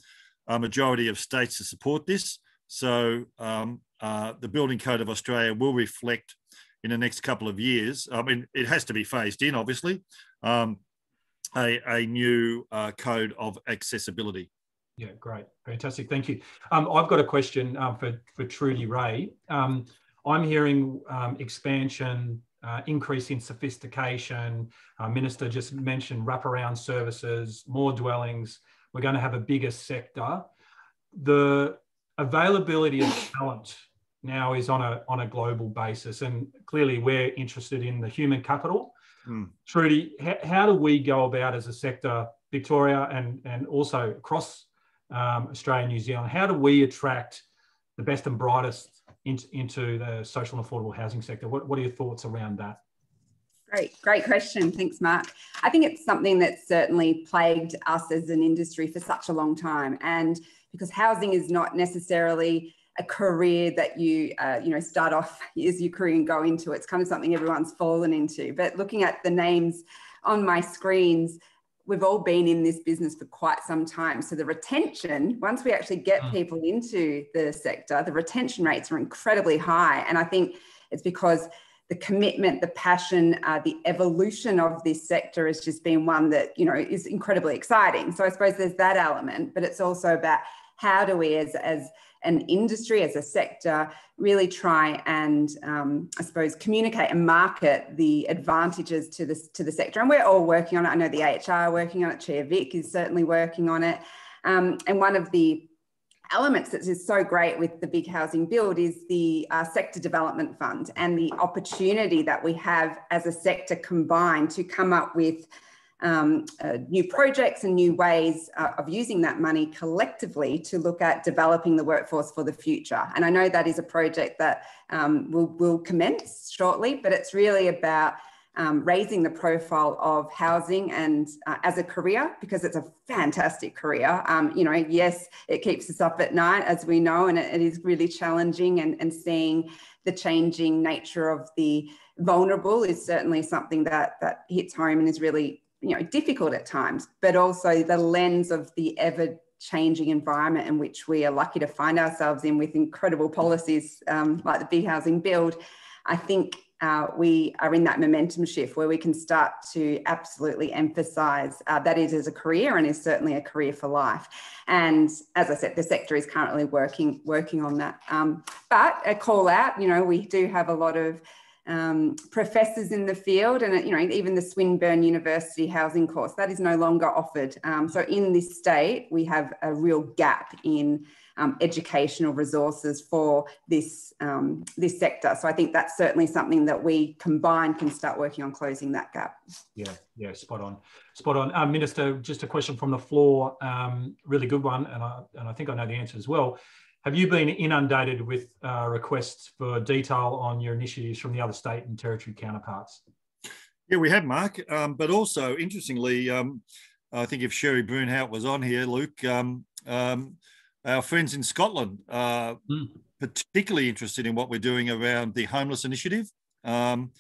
a majority of states to support this. So um, uh, the Building Code of Australia will reflect in the next couple of years. I mean, it has to be phased in, obviously, um, a, a new uh, code of accessibility. Yeah, great. Fantastic. Thank you. Um, I've got a question um, for, for Trudy Ray. Um, I'm hearing um, expansion, uh, increase in sophistication. Uh, Minister just mentioned wraparound services, more dwellings. We're going to have a bigger sector. The availability of talent now is on a on a global basis, and clearly we're interested in the human capital. Mm. Trudy, how, how, do we go about as a sector, Victoria, and and also across um, Australia and New Zealand? How do we attract the best and brightest into, into the social and affordable housing sector? What, what are your thoughts around that? Great, great question. Thanks, Mark. I think it's something that's certainly plagued us as an industry for such a long time. And because housing is not necessarily a career that you uh, you know start off (laughs) as your career and go into it's kind of something everyone's fallen into but looking at the names on my screens we've all been in this business for quite some time so the retention once we actually get mm. people into the sector the retention rates are incredibly high and i think it's because the commitment, the passion, uh, the evolution of this sector has just been one that, you know, is incredibly exciting. So I suppose there's that element, but it's also about how do we as, as an industry, as a sector, really try and, um, I suppose, communicate and market the advantages to, this, to the sector. And we're all working on it. I know the AHR working on it. CHIA Vic is certainly working on it. Um, and one of the elements that is so great with the big housing build is the uh, sector development fund and the opportunity that we have as a sector combined to come up with um, uh, new projects and new ways uh, of using that money collectively to look at developing the workforce for the future. And I know that is a project that um, will, will commence shortly, but it's really about um, raising the profile of housing and uh, as a career because it's a fantastic career. Um, you know, yes, it keeps us up at night, as we know, and it, it is really challenging. And, and seeing the changing nature of the vulnerable is certainly something that that hits home and is really you know difficult at times. But also the lens of the ever changing environment in which we are lucky to find ourselves in with incredible policies um, like the big housing build. I think uh, we are in that momentum shift where we can start to absolutely emphasize uh, that it is a career and is certainly a career for life. And as I said, the sector is currently working working on that. Um, but a call out, you know, we do have a lot of um, professors in the field and you know even the Swinburne University housing course that is no longer offered um, so in this state we have a real gap in um, educational resources for this, um, this sector. So I think that's certainly something that we combined can start working on closing that gap. Yeah, yeah, spot on, spot on. Um, Minister, just a question from the floor, um, really good one, and I, and I think I know the answer as well. Have you been inundated with uh, requests for detail on your initiatives from the other state and territory counterparts? Yeah, we have, Mark. Um, but also, interestingly, um, I think if Sherry Brunhout was on here, Luke, um, um, our friends in Scotland are mm. particularly interested in what we're doing around the homeless initiative, um,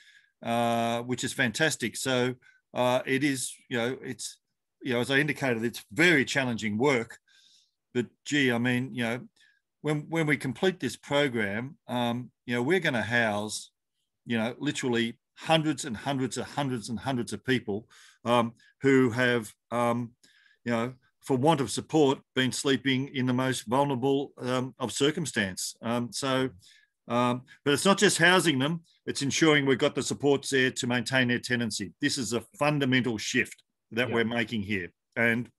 uh, which is fantastic. So uh, it is, you know, it's, you know, as I indicated, it's very challenging work. But gee, I mean, you know, when when we complete this program, um, you know, we're going to house, you know, literally hundreds and hundreds and hundreds and hundreds of people um, who have, um, you know, for want of support, been sleeping in the most vulnerable um, of circumstance. Um, so, um, but it's not just housing them, it's ensuring we've got the supports there to maintain their tenancy. This is a fundamental shift that yeah. we're making here. And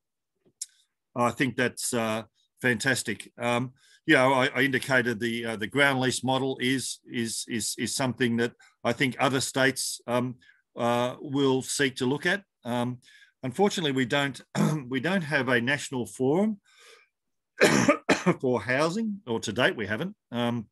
I think that's uh, fantastic. Um, you know, I, I indicated the uh, the ground lease model is is is is something that I think other states um, uh, will seek to look at. Um, Unfortunately, we don't (clears throat) we don't have a national forum (coughs) for housing, or to date we haven't, um,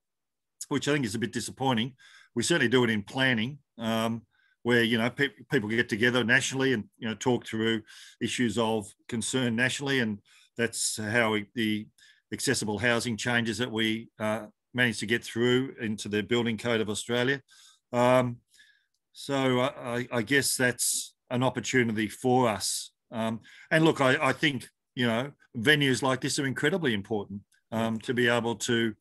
which I think is a bit disappointing. We certainly do it in planning, um, where you know pe- people get together nationally and you know talk through issues of concern nationally, and that's how we, the accessible housing changes that we uh, managed to get through into the building code of Australia. Um, so I, I, guess that's an opportunity for us. Um, and look, I, I, think you know venues like this are incredibly important um, to be able to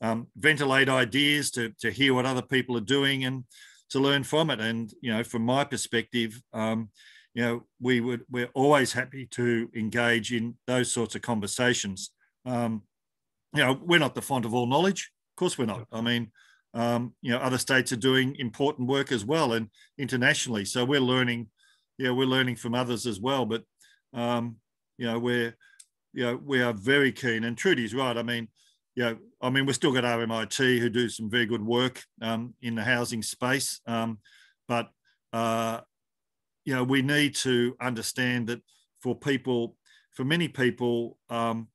um, ventilate ideas, to to hear what other people are doing, and to learn from it. And you know, from my perspective, um, you know, we would we're always happy to engage in those sorts of conversations. Um, you know, we're not the font of all knowledge. Of course, we're not. I mean. Um, you know, other states are doing important work as well and internationally. So we're learning yeah, we're learning from others as well. But um, you know, we're you know we are very keen. And Trudy's right. I mean, you know, I mean, we've still got RMIT who do some very good work um, in the housing space, um, but uh, you know, we need to understand that for people, for many people, um,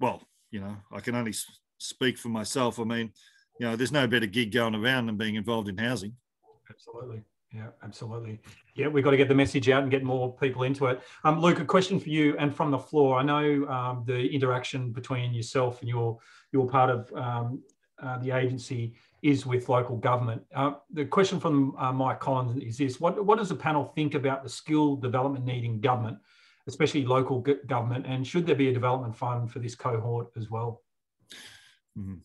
well, you know, I can only speak for myself. I mean, you know, there's no better gig going around than being involved in housing. Absolutely. Yeah, absolutely. Yeah, we've got to get the message out and get more people into it. Um, Luke, a question for you and from the floor. I know um, the interaction between yourself and your your part of um, uh, the agency is with local government. Uh, the question from uh, Mike Collins is this: What what does the panel think about the skill development need in government, especially local government, and should there be a development fund for this cohort as well? Mm-hmm.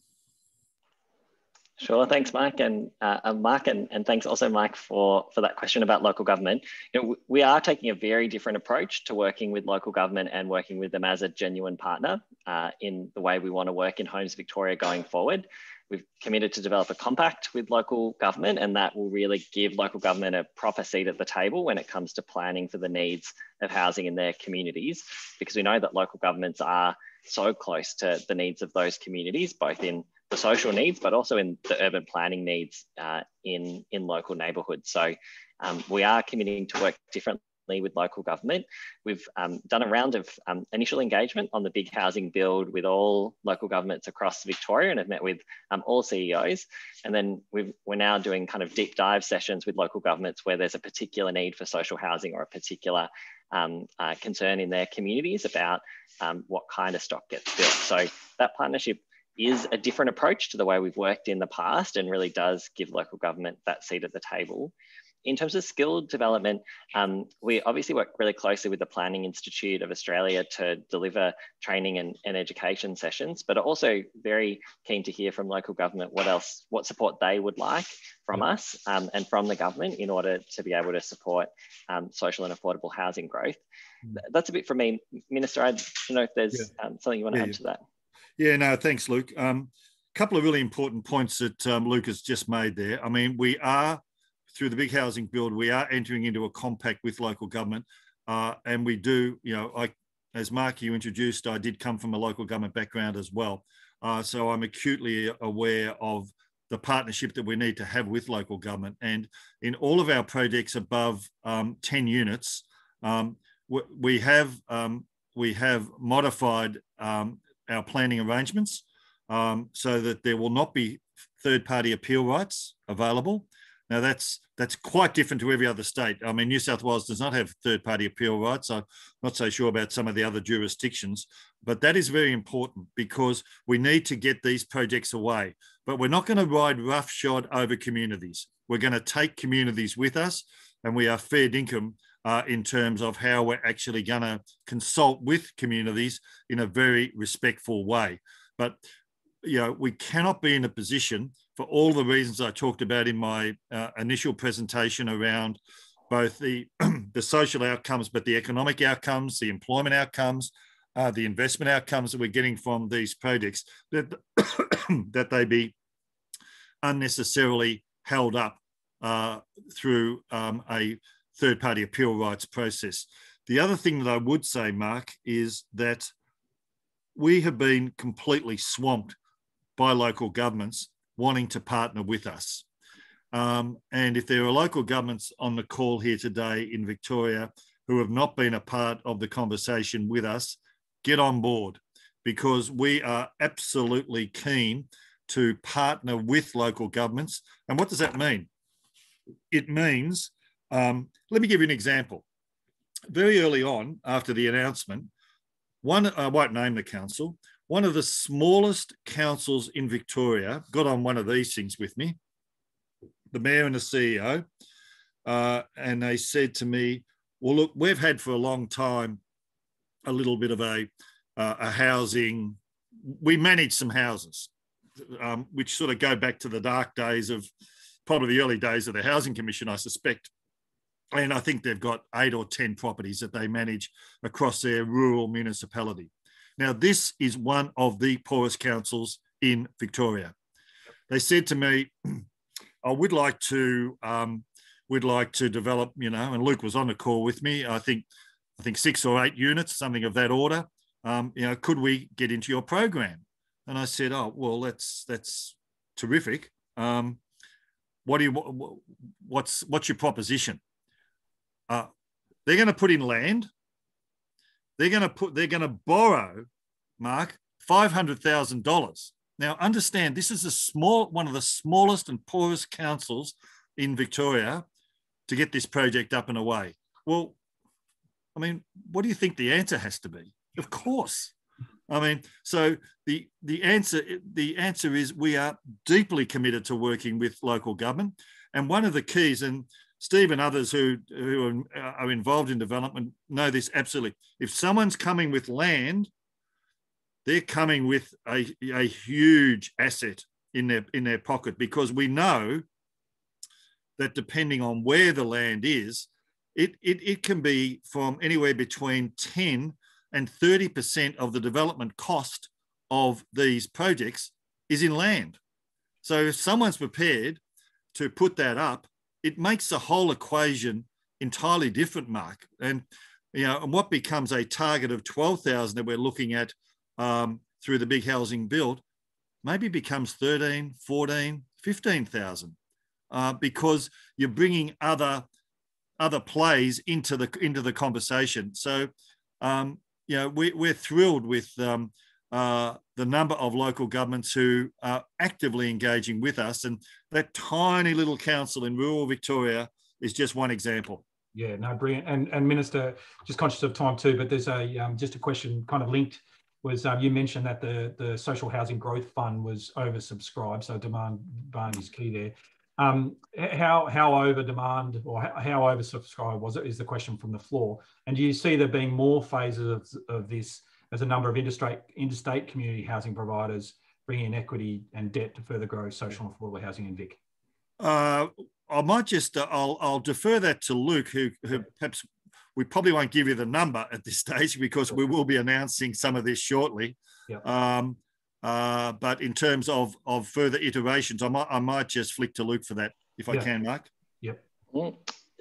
Sure. Thanks, Mike, and uh, Mark, and, and thanks also, Mike, for for that question about local government. You know, we are taking a very different approach to working with local government and working with them as a genuine partner uh, in the way we want to work in Homes Victoria going forward. We've committed to develop a compact with local government, and that will really give local government a proper seat at the table when it comes to planning for the needs of housing in their communities, because we know that local governments are so close to the needs of those communities, both in the social needs, but also in the urban planning needs uh, in, in local neighbourhoods. So um, we are committing to work differently with local government. We've um, done a round of um, initial engagement on the big housing build with all local governments across Victoria and have met with um, all CEOs. And then we are now doing kind of deep dive sessions with local governments where there's a particular need for social housing or a particular um, uh, concern in their communities about um, what kind of stock gets built. So that partnership is a different approach to the way we've worked in the past and really does give local government that seat at the table. In terms of skill development, um, we obviously work really closely with the Planning Institute of Australia to deliver training and, and education sessions, but are also very keen to hear from local government what else, what support they would like from us um, and from the government in order to be able to support um, social and affordable housing growth. Hmm. That's a bit for me. Minister, I don't know if there's yeah. Um, something you want to yeah, add to that. Yeah, no, thanks, Luke. A um, couple of really important points that um, Luke has just made there. I mean, we are, through the big housing build, we are entering into a compact with local government. Uh, and we do, you know, I, as Mark, you introduced, I did come from a local government background as well. Uh, so I'm acutely aware of the partnership that we need to have with local government. And in all of our projects above um, 10 units, um, we have um, we have modified um, our planning arrangements um, so that there will not be third party appeal rights available. Now that's that's quite different to every other state. I mean, New South Wales does not have third party appeal rights. I'm not so sure about some of the other jurisdictions, but that is very important because we need to get these projects away. But we're not going to ride roughshod over communities. We're going to take communities with us, and we are fair dinkum uh, in terms of how we're actually going to consult with communities in a very respectful way. But you know, we cannot be in a position for all the reasons I talked about in my uh, initial presentation around both the (clears throat) the social outcomes, but the economic outcomes, the employment outcomes, uh, the investment outcomes that we're getting from these projects, that (coughs) that they be unnecessarily held up uh, through um, a third party appeal rights process. The other thing that I would say, Mark, is that we have been completely swamped by local governments wanting to partner with us. Um, and if there are local governments on the call here today in Victoria who have not been a part of the conversation with us, get on board because we are absolutely keen to partner with local governments. And what does that mean? It means um, let me give you an example. Very early on, after the announcement, one, I won't name the council, one of the smallest councils in Victoria got on one of these things with me, the mayor and the CEO, uh, and they said to me, well, look, we've had for a long time a little bit of a, uh, a housing, we manage some houses, um, which sort of go back to the dark days of probably the early days of the Housing Commission, I suspect and I think they've got eight or 10 properties that they manage across their rural municipality. Now, this is one of the poorest councils in Victoria. They said to me, (clears throat) I would like to, um, would like to develop, you know, and Luke was on the call with me. I think, I think six or eight units, something of that order. Um, you know, could we get into your program? And I said, oh, well, that's that's terrific. Um, what do you, what's what's your proposition? Uh, they're going to put in land. They're going to put. They're going to borrow, Mark, five hundred thousand dollars. Now, understand this is a small, one of the smallest and poorest councils in Victoria to get this project up and away. Well, I mean, what do you think the answer has to be? Of course. I mean, so the the answer the answer is we are deeply committed to working with local government, and one of the keys, and Steve and others who, who uh, are involved in development know this absolutely. If someone's coming with land, they're coming with a, a huge asset in their in their pocket because we know that depending on where the land is, it, it, it can be from anywhere between 10 and 30% of the development cost of these projects is in land. So if someone's prepared to put that up, it makes the whole equation entirely different, Mark. And you know, and what becomes a target of 12,000 that we're looking at um, through the big housing build maybe becomes 13, 14, 15,000 uh, because you're bringing other other plays into the into the conversation. So, um, you know, we, we're thrilled with um, uh, the number of local governments who are actively engaging with us, and that tiny little council in rural Victoria is just one example. Yeah, no, brilliant. And and Minister, just conscious of time too, but there's a um, just a question kind of linked. Was um, you mentioned that the the social housing growth fund was oversubscribed, so demand demand is key there. Um, how how over demand or how, how oversubscribed was it? Is the question from the floor. And do you see there being more phases of, of this as a number of interstate interstate community housing providers bringing in equity and debt to further grow social and affordable housing in Vic? Uh, I might just uh, I'll I'll defer that to Luke, who who perhaps we probably won't give you the number at this (laughs) stage because we will be announcing some of this shortly. Yep. Um, uh, but in terms of of further iterations, I might I might just flick to Luke for that if I Yeah. can, Mark. Yep.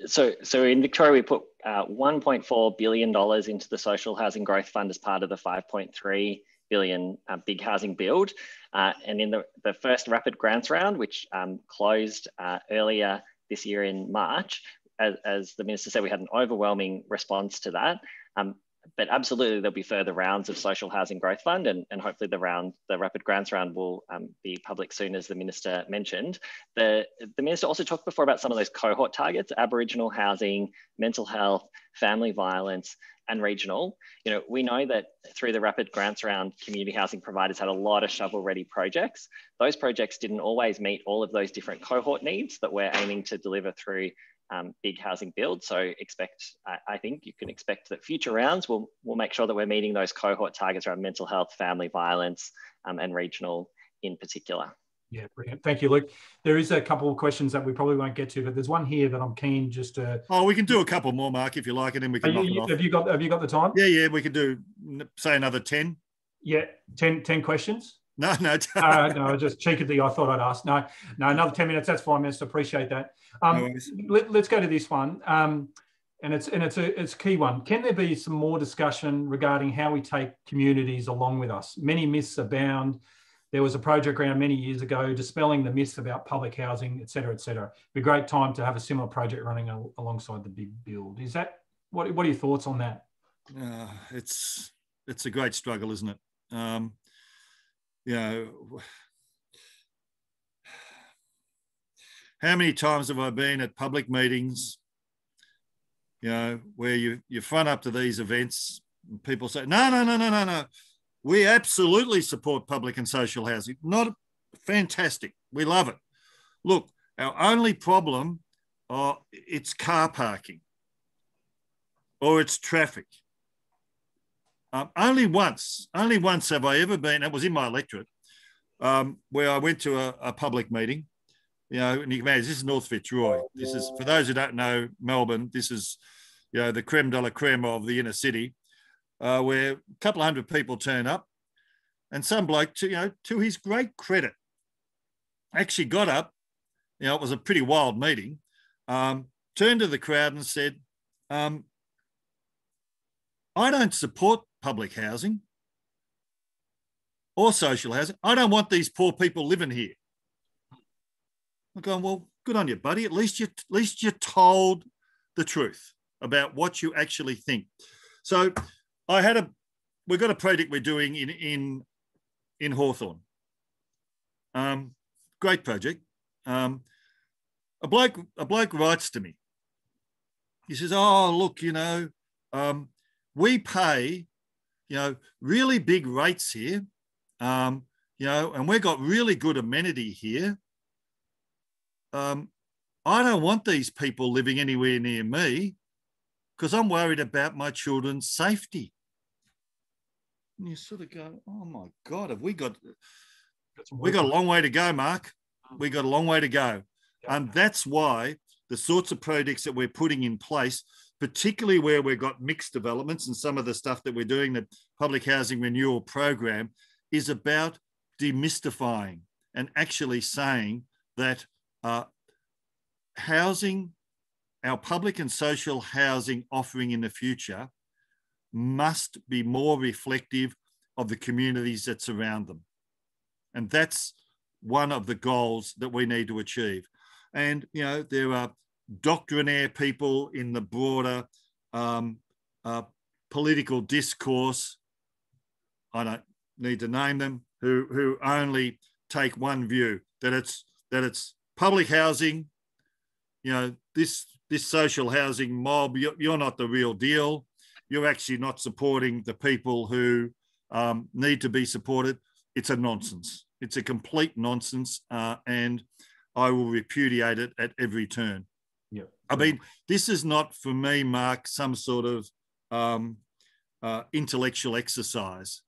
So, so in Victoria, we put uh, 1.4 billion dollars into the Social Housing Growth Fund as part of the 5.3 billion uh, big housing build. Uh, and in the, the first rapid grants round, which um, closed uh, earlier this year in March, as, as the minister said, we had an overwhelming response to that. Um, but absolutely, there'll be further rounds of Social Housing Growth Fund, and, and hopefully the round, the rapid grants round, will um, be public soon, as the minister mentioned. The the minister also talked before about some of those cohort targets: Aboriginal housing, mental health, family violence, and regional. You know, we know that through the rapid grants round, community housing providers had a lot of shovel-ready projects. Those projects didn't always meet all of those different cohort needs that we're aiming to deliver through um, big housing build. So expect, I, I, think you can expect that future rounds will will make sure that we're meeting those cohort targets around mental health, family violence, um, and regional in particular. Yeah, brilliant. Thank you, Luke. There is a couple of questions that we probably won't get to, but there's one here that I'm keen just to. Oh, we can do a couple more, Mark, if you like, and then we can knock You, it you, off. have you got Have you got the time? Yeah, yeah, we could do say another ten. Yeah, 10, 10 questions. No, no. uh, (laughs) no, just cheekily, I thought I'd ask. No, no, another 10 minutes. That's fine, Minister. Appreciate that. Um, let, us go to this one. Um, and it's and it's a it's a key one. Can there be some more discussion regarding how we take communities along with us? Many myths abound. There was a project around many years ago dispelling the myths about public housing, et cetera, et cetera. Be a great time to have a similar project running al- alongside the big build. Is that what? What are your thoughts on that? Uh, it's it's a great struggle, isn't it? Um, you know, how many times have I been at public meetings, you know, where you you front up to these events and people say, no, no, no, no, no, no, we absolutely support public and social housing. Not fantastic. We love it. Look, our only problem, uh, it's car parking or it's traffic. Um, only once, only once have I ever been, it was in my electorate, um, where I went to a, a, public meeting, you know, and you can imagine this is North Fitzroy. This is, for those who don't know Melbourne, this is, you know, the creme de la creme of the inner city, uh, where a couple of hundred people turn up and some bloke, to, you know, to his great credit, actually got up, you know, it was a pretty wild meeting, um, turned to the crowd and said, um, I don't support public housing or social housing. I don't want these poor people living here. I'm going, well, good on you, buddy. At least you at least you told the truth about what you actually think. So I had a we've got a project we're doing in in in Hawthorn. Um, great project. Um, a bloke a bloke writes to me. He says, "Oh, look, you know, um, we pay, you know, really big rates here, um, you know, and we've got really good amenity here. Um, I don't want these people living anywhere near me because I'm worried about my children's safety. And you sort of go, oh my God, have we got, we got a long way to go, Mark. We got a long way to go. And that's why the sorts of projects that we're putting in place, particularly where we've got mixed developments and some of the stuff that we're doing, the public housing renewal program, is about demystifying and actually saying that uh, housing, our public and social housing offering in the future must be more reflective of the communities that surround them. And that's one of the goals that we need to achieve. And, you know, there are doctrinaire people in the broader um, uh, political discourse. I don't need to name them, who, who only take one view that it's that it's public housing, you know, this this social housing mob, you're, not the real deal. You're actually not supporting the people who um, need to be supported. It's a nonsense. It's a complete nonsense, uh, and I will repudiate it at every turn. I mean, this is not for me, Mark, some sort of um, uh, intellectual exercise.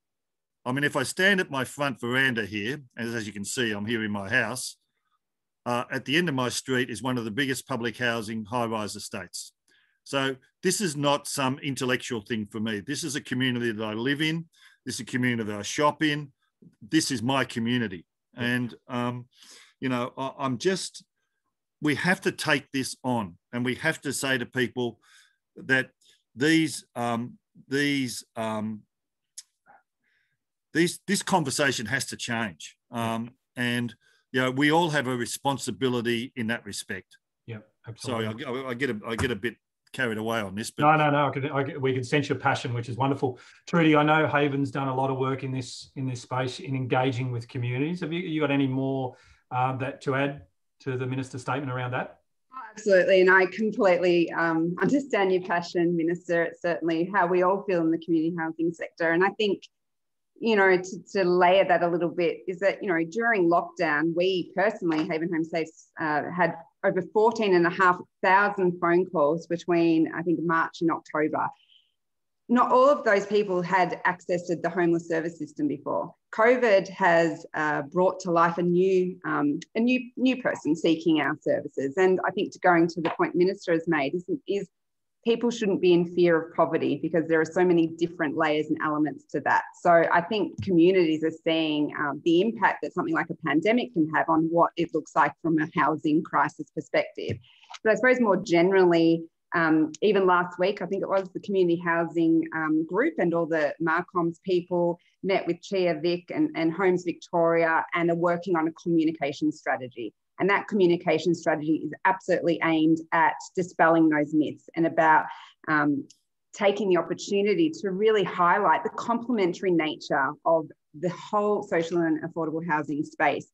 I mean, if I stand at my front veranda here, as, as you can see, I'm here in my house, uh, at the end of my street is one of the biggest public housing high rise estates. So this is not some intellectual thing for me. This is a community that I live in. This is a community that I shop in. This is my community. And, um, you know, I, I'm just, we have to take this on and we have to say to people that these, um, these, um, these, this conversation has to change. Um, and, you know, we all have a responsibility in that respect. Yeah, absolutely. Sorry, I, I, get a, I get a bit carried away on this. But... No, no, no. I I we can sense your passion, which is wonderful. Trudy, I know Haven's done a lot of work in this in this space in engaging with communities. Have you, you got any more uh, that to add to the minister's statement around that? Absolutely, and I completely um, understand your passion, Minister. It's certainly how we all feel in the community housing sector, and I think you know, to, to, layer that a little bit is that, you know, during lockdown, we personally, Haven Home Safes, uh, had over 14 and a half thousand phone calls between, I think, March and October. Not all of those people had access to the homeless service system before. COVID has uh, brought to life a new, um, a new, new person seeking our services. And I think to going to the point Minister has made is, is people shouldn't be in fear of poverty because there are so many different layers and elements to that. So I think communities are seeing um, the impact that something like a pandemic can have on what it looks like from a housing crisis perspective. But I suppose more generally, um, even last week, I think it was the community housing um, group and all the Marcoms people met with CHIA Vic and, and Homes Victoria and are working on a communication strategy. And that communication strategy is absolutely aimed at dispelling those myths and about um, taking the opportunity to really highlight the complementary nature of the whole social and affordable housing space.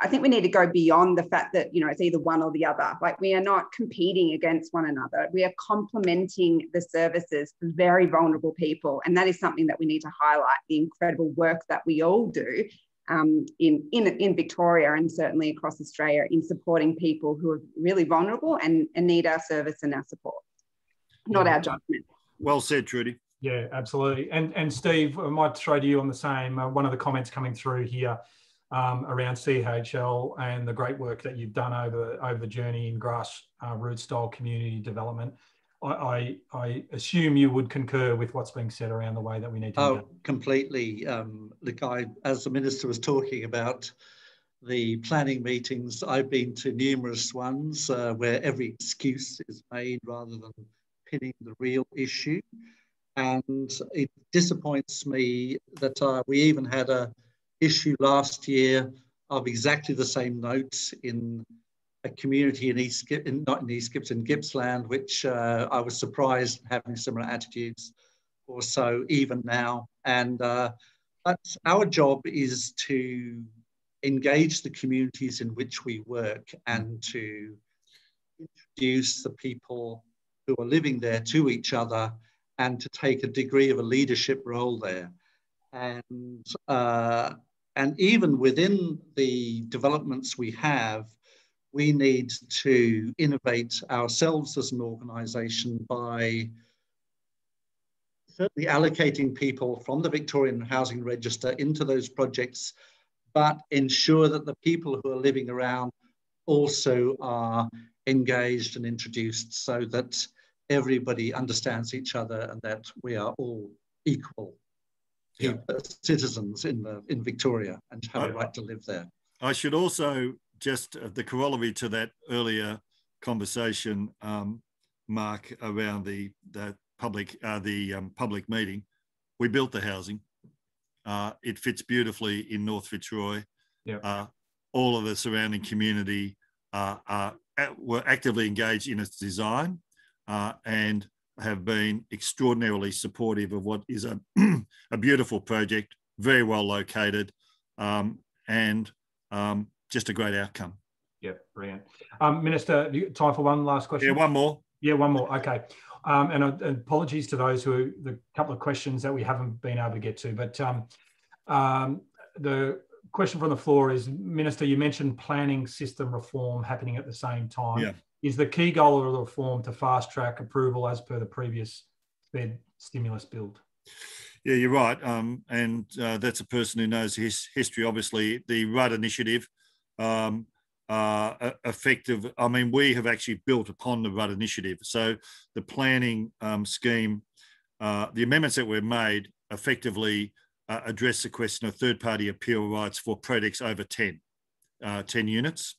I think we need to go beyond the fact that you know it's either one or the other. Like we are not competing against one another. We are complementing the services for very vulnerable people, and that is something that we need to highlight. The incredible work that we all do um, in, in, in Victoria and certainly across Australia in supporting people who are really vulnerable and, and need our service and our support, not our judgment. Well said, Trudy. Yeah, absolutely. And and Steve, I might throw to you on the same. Uh, one of the comments coming through here um, around CHL and the great work that you've done over over the journey in grassroots uh, style community development. I, I, assume you would concur with what's being said around the way that we need to. Oh, completely. Um, look, I, as the minister was talking about the planning meetings, I've been to numerous ones uh, where every excuse is made rather than pinning the real issue. And it disappoints me that uh, we even had a issue last year of exactly the same notes in a community in East, in, not in East Gippsland, Gippsland, which uh, I was surprised having similar attitudes or so even now. And uh, our job is to engage the communities in which we work and to introduce the people who are living there to each other and to take a degree of a leadership role there. And, uh, and even within the developments we have, we need to innovate ourselves as an organisation by certainly allocating people from the Victorian Housing Register into those projects but ensure that the people who are living around also are engaged and introduced so that everybody understands each other and that we are all equal Yeah. citizens in the in Victoria and have a Right. right to live there. I should also just uh, the corollary to that earlier conversation, um, Mark, around the the public uh, the um, public meeting. We built the housing. Uh, it fits beautifully in North Fitzroy. Yeah. Uh, all of the surrounding community uh, are were actively engaged in its design uh, and have been extraordinarily supportive of what is a, (clears throat) a beautiful project, very well located, um, and um, just a great outcome. Yeah, brilliant. Um, Minister, you- time for one last question? Yeah, one more. Yeah, one more. Okay. Um, and, uh, and apologies to those who the couple of questions that we haven't been able to get to. But um, um, the question from the floor is, Minister, you mentioned planning system reform happening at the same time. Yeah. Is the key goal of the reform to fast track approval as per the previous Fed stimulus build? Yeah, you're right. Um, and uh, that's a person who knows his history. Obviously, the Rudd Initiative, um, uh, effective. I mean, we have actually built upon the Rudd Initiative. So the planning um, scheme, uh, the amendments that were made effectively uh, address the question of third-party appeal rights for projects over 10, uh, 10 units.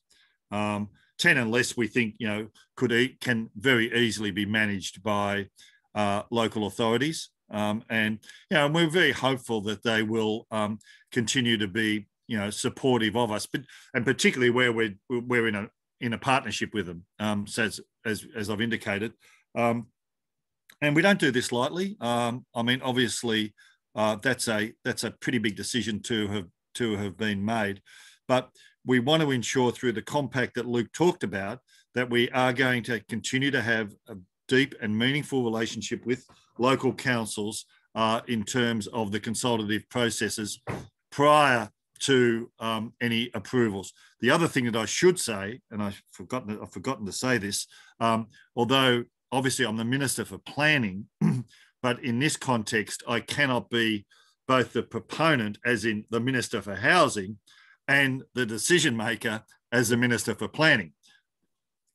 Um, 10 and less, we think, you know, could e- can very easily be managed by uh, local authorities. Um, and you know, and we're very hopeful that they will um, continue to be, you know, supportive of us, but and particularly where we're we're in a in a partnership with them. Um, so as as, as I've indicated, um, and we don't do this lightly. Um, I mean, obviously, uh, that's a that's a pretty big decision to have to have been made, but we want to ensure through the compact that Luke talked about that we are going to continue to have a deep and meaningful relationship with local councils uh, in terms of the consultative processes prior to um, any approvals. The other thing that I should say, and I've forgotten, I've forgotten to say this, um, although obviously I'm the Minister for Planning, (clears throat) but in this context, I cannot be both the proponent, as in the Minister for Housing, and the decision maker as the Minister for Planning.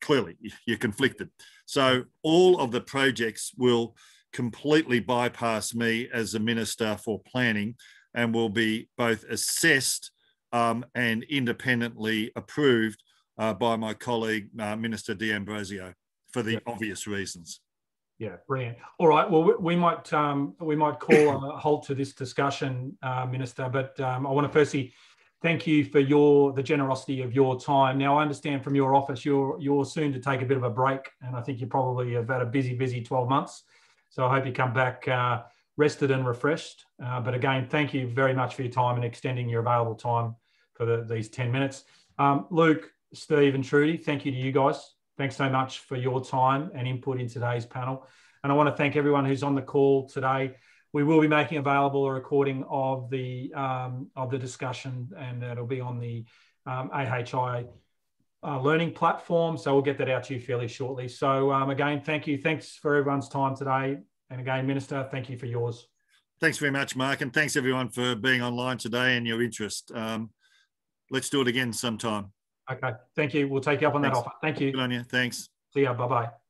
Clearly, you're conflicted. So all of the projects will completely bypass me as the Minister for Planning and will be both assessed um, and independently approved uh, by my colleague, uh, Minister D'Ambrosio, for the Yeah. obvious reasons. Yeah, brilliant. All right. Well, we, we might um, we might call a halt to this discussion, uh, Minister. But um, I want to firstly thank you for your the generosity of your time. Now, I understand from your office you're you're soon to take a bit of a break, and I think you probably have had a busy, busy 12 months. So I hope you come back uh, rested and refreshed. Uh, but again, thank you very much for your time and extending your available time for the, these 10 minutes. Um, Luke, Steve, and Trudy, thank you to you guys. Thanks so much for your time and input in today's panel. And I want to thank everyone who's on the call today. We will be making available a recording of the um, of the discussion, and it'll be on the um, AHI uh, learning platform. So we'll get that out to you fairly shortly. So um, again, thank you. Thanks for everyone's time today. And again, Minister, thank you for yours. Thanks very much, Mark, and thanks everyone for being online today and your interest. Um, let's do it again sometime. Okay, thank you. We'll take you up on that offer. Thank you. Good on you. Thanks. See ya. Bye bye.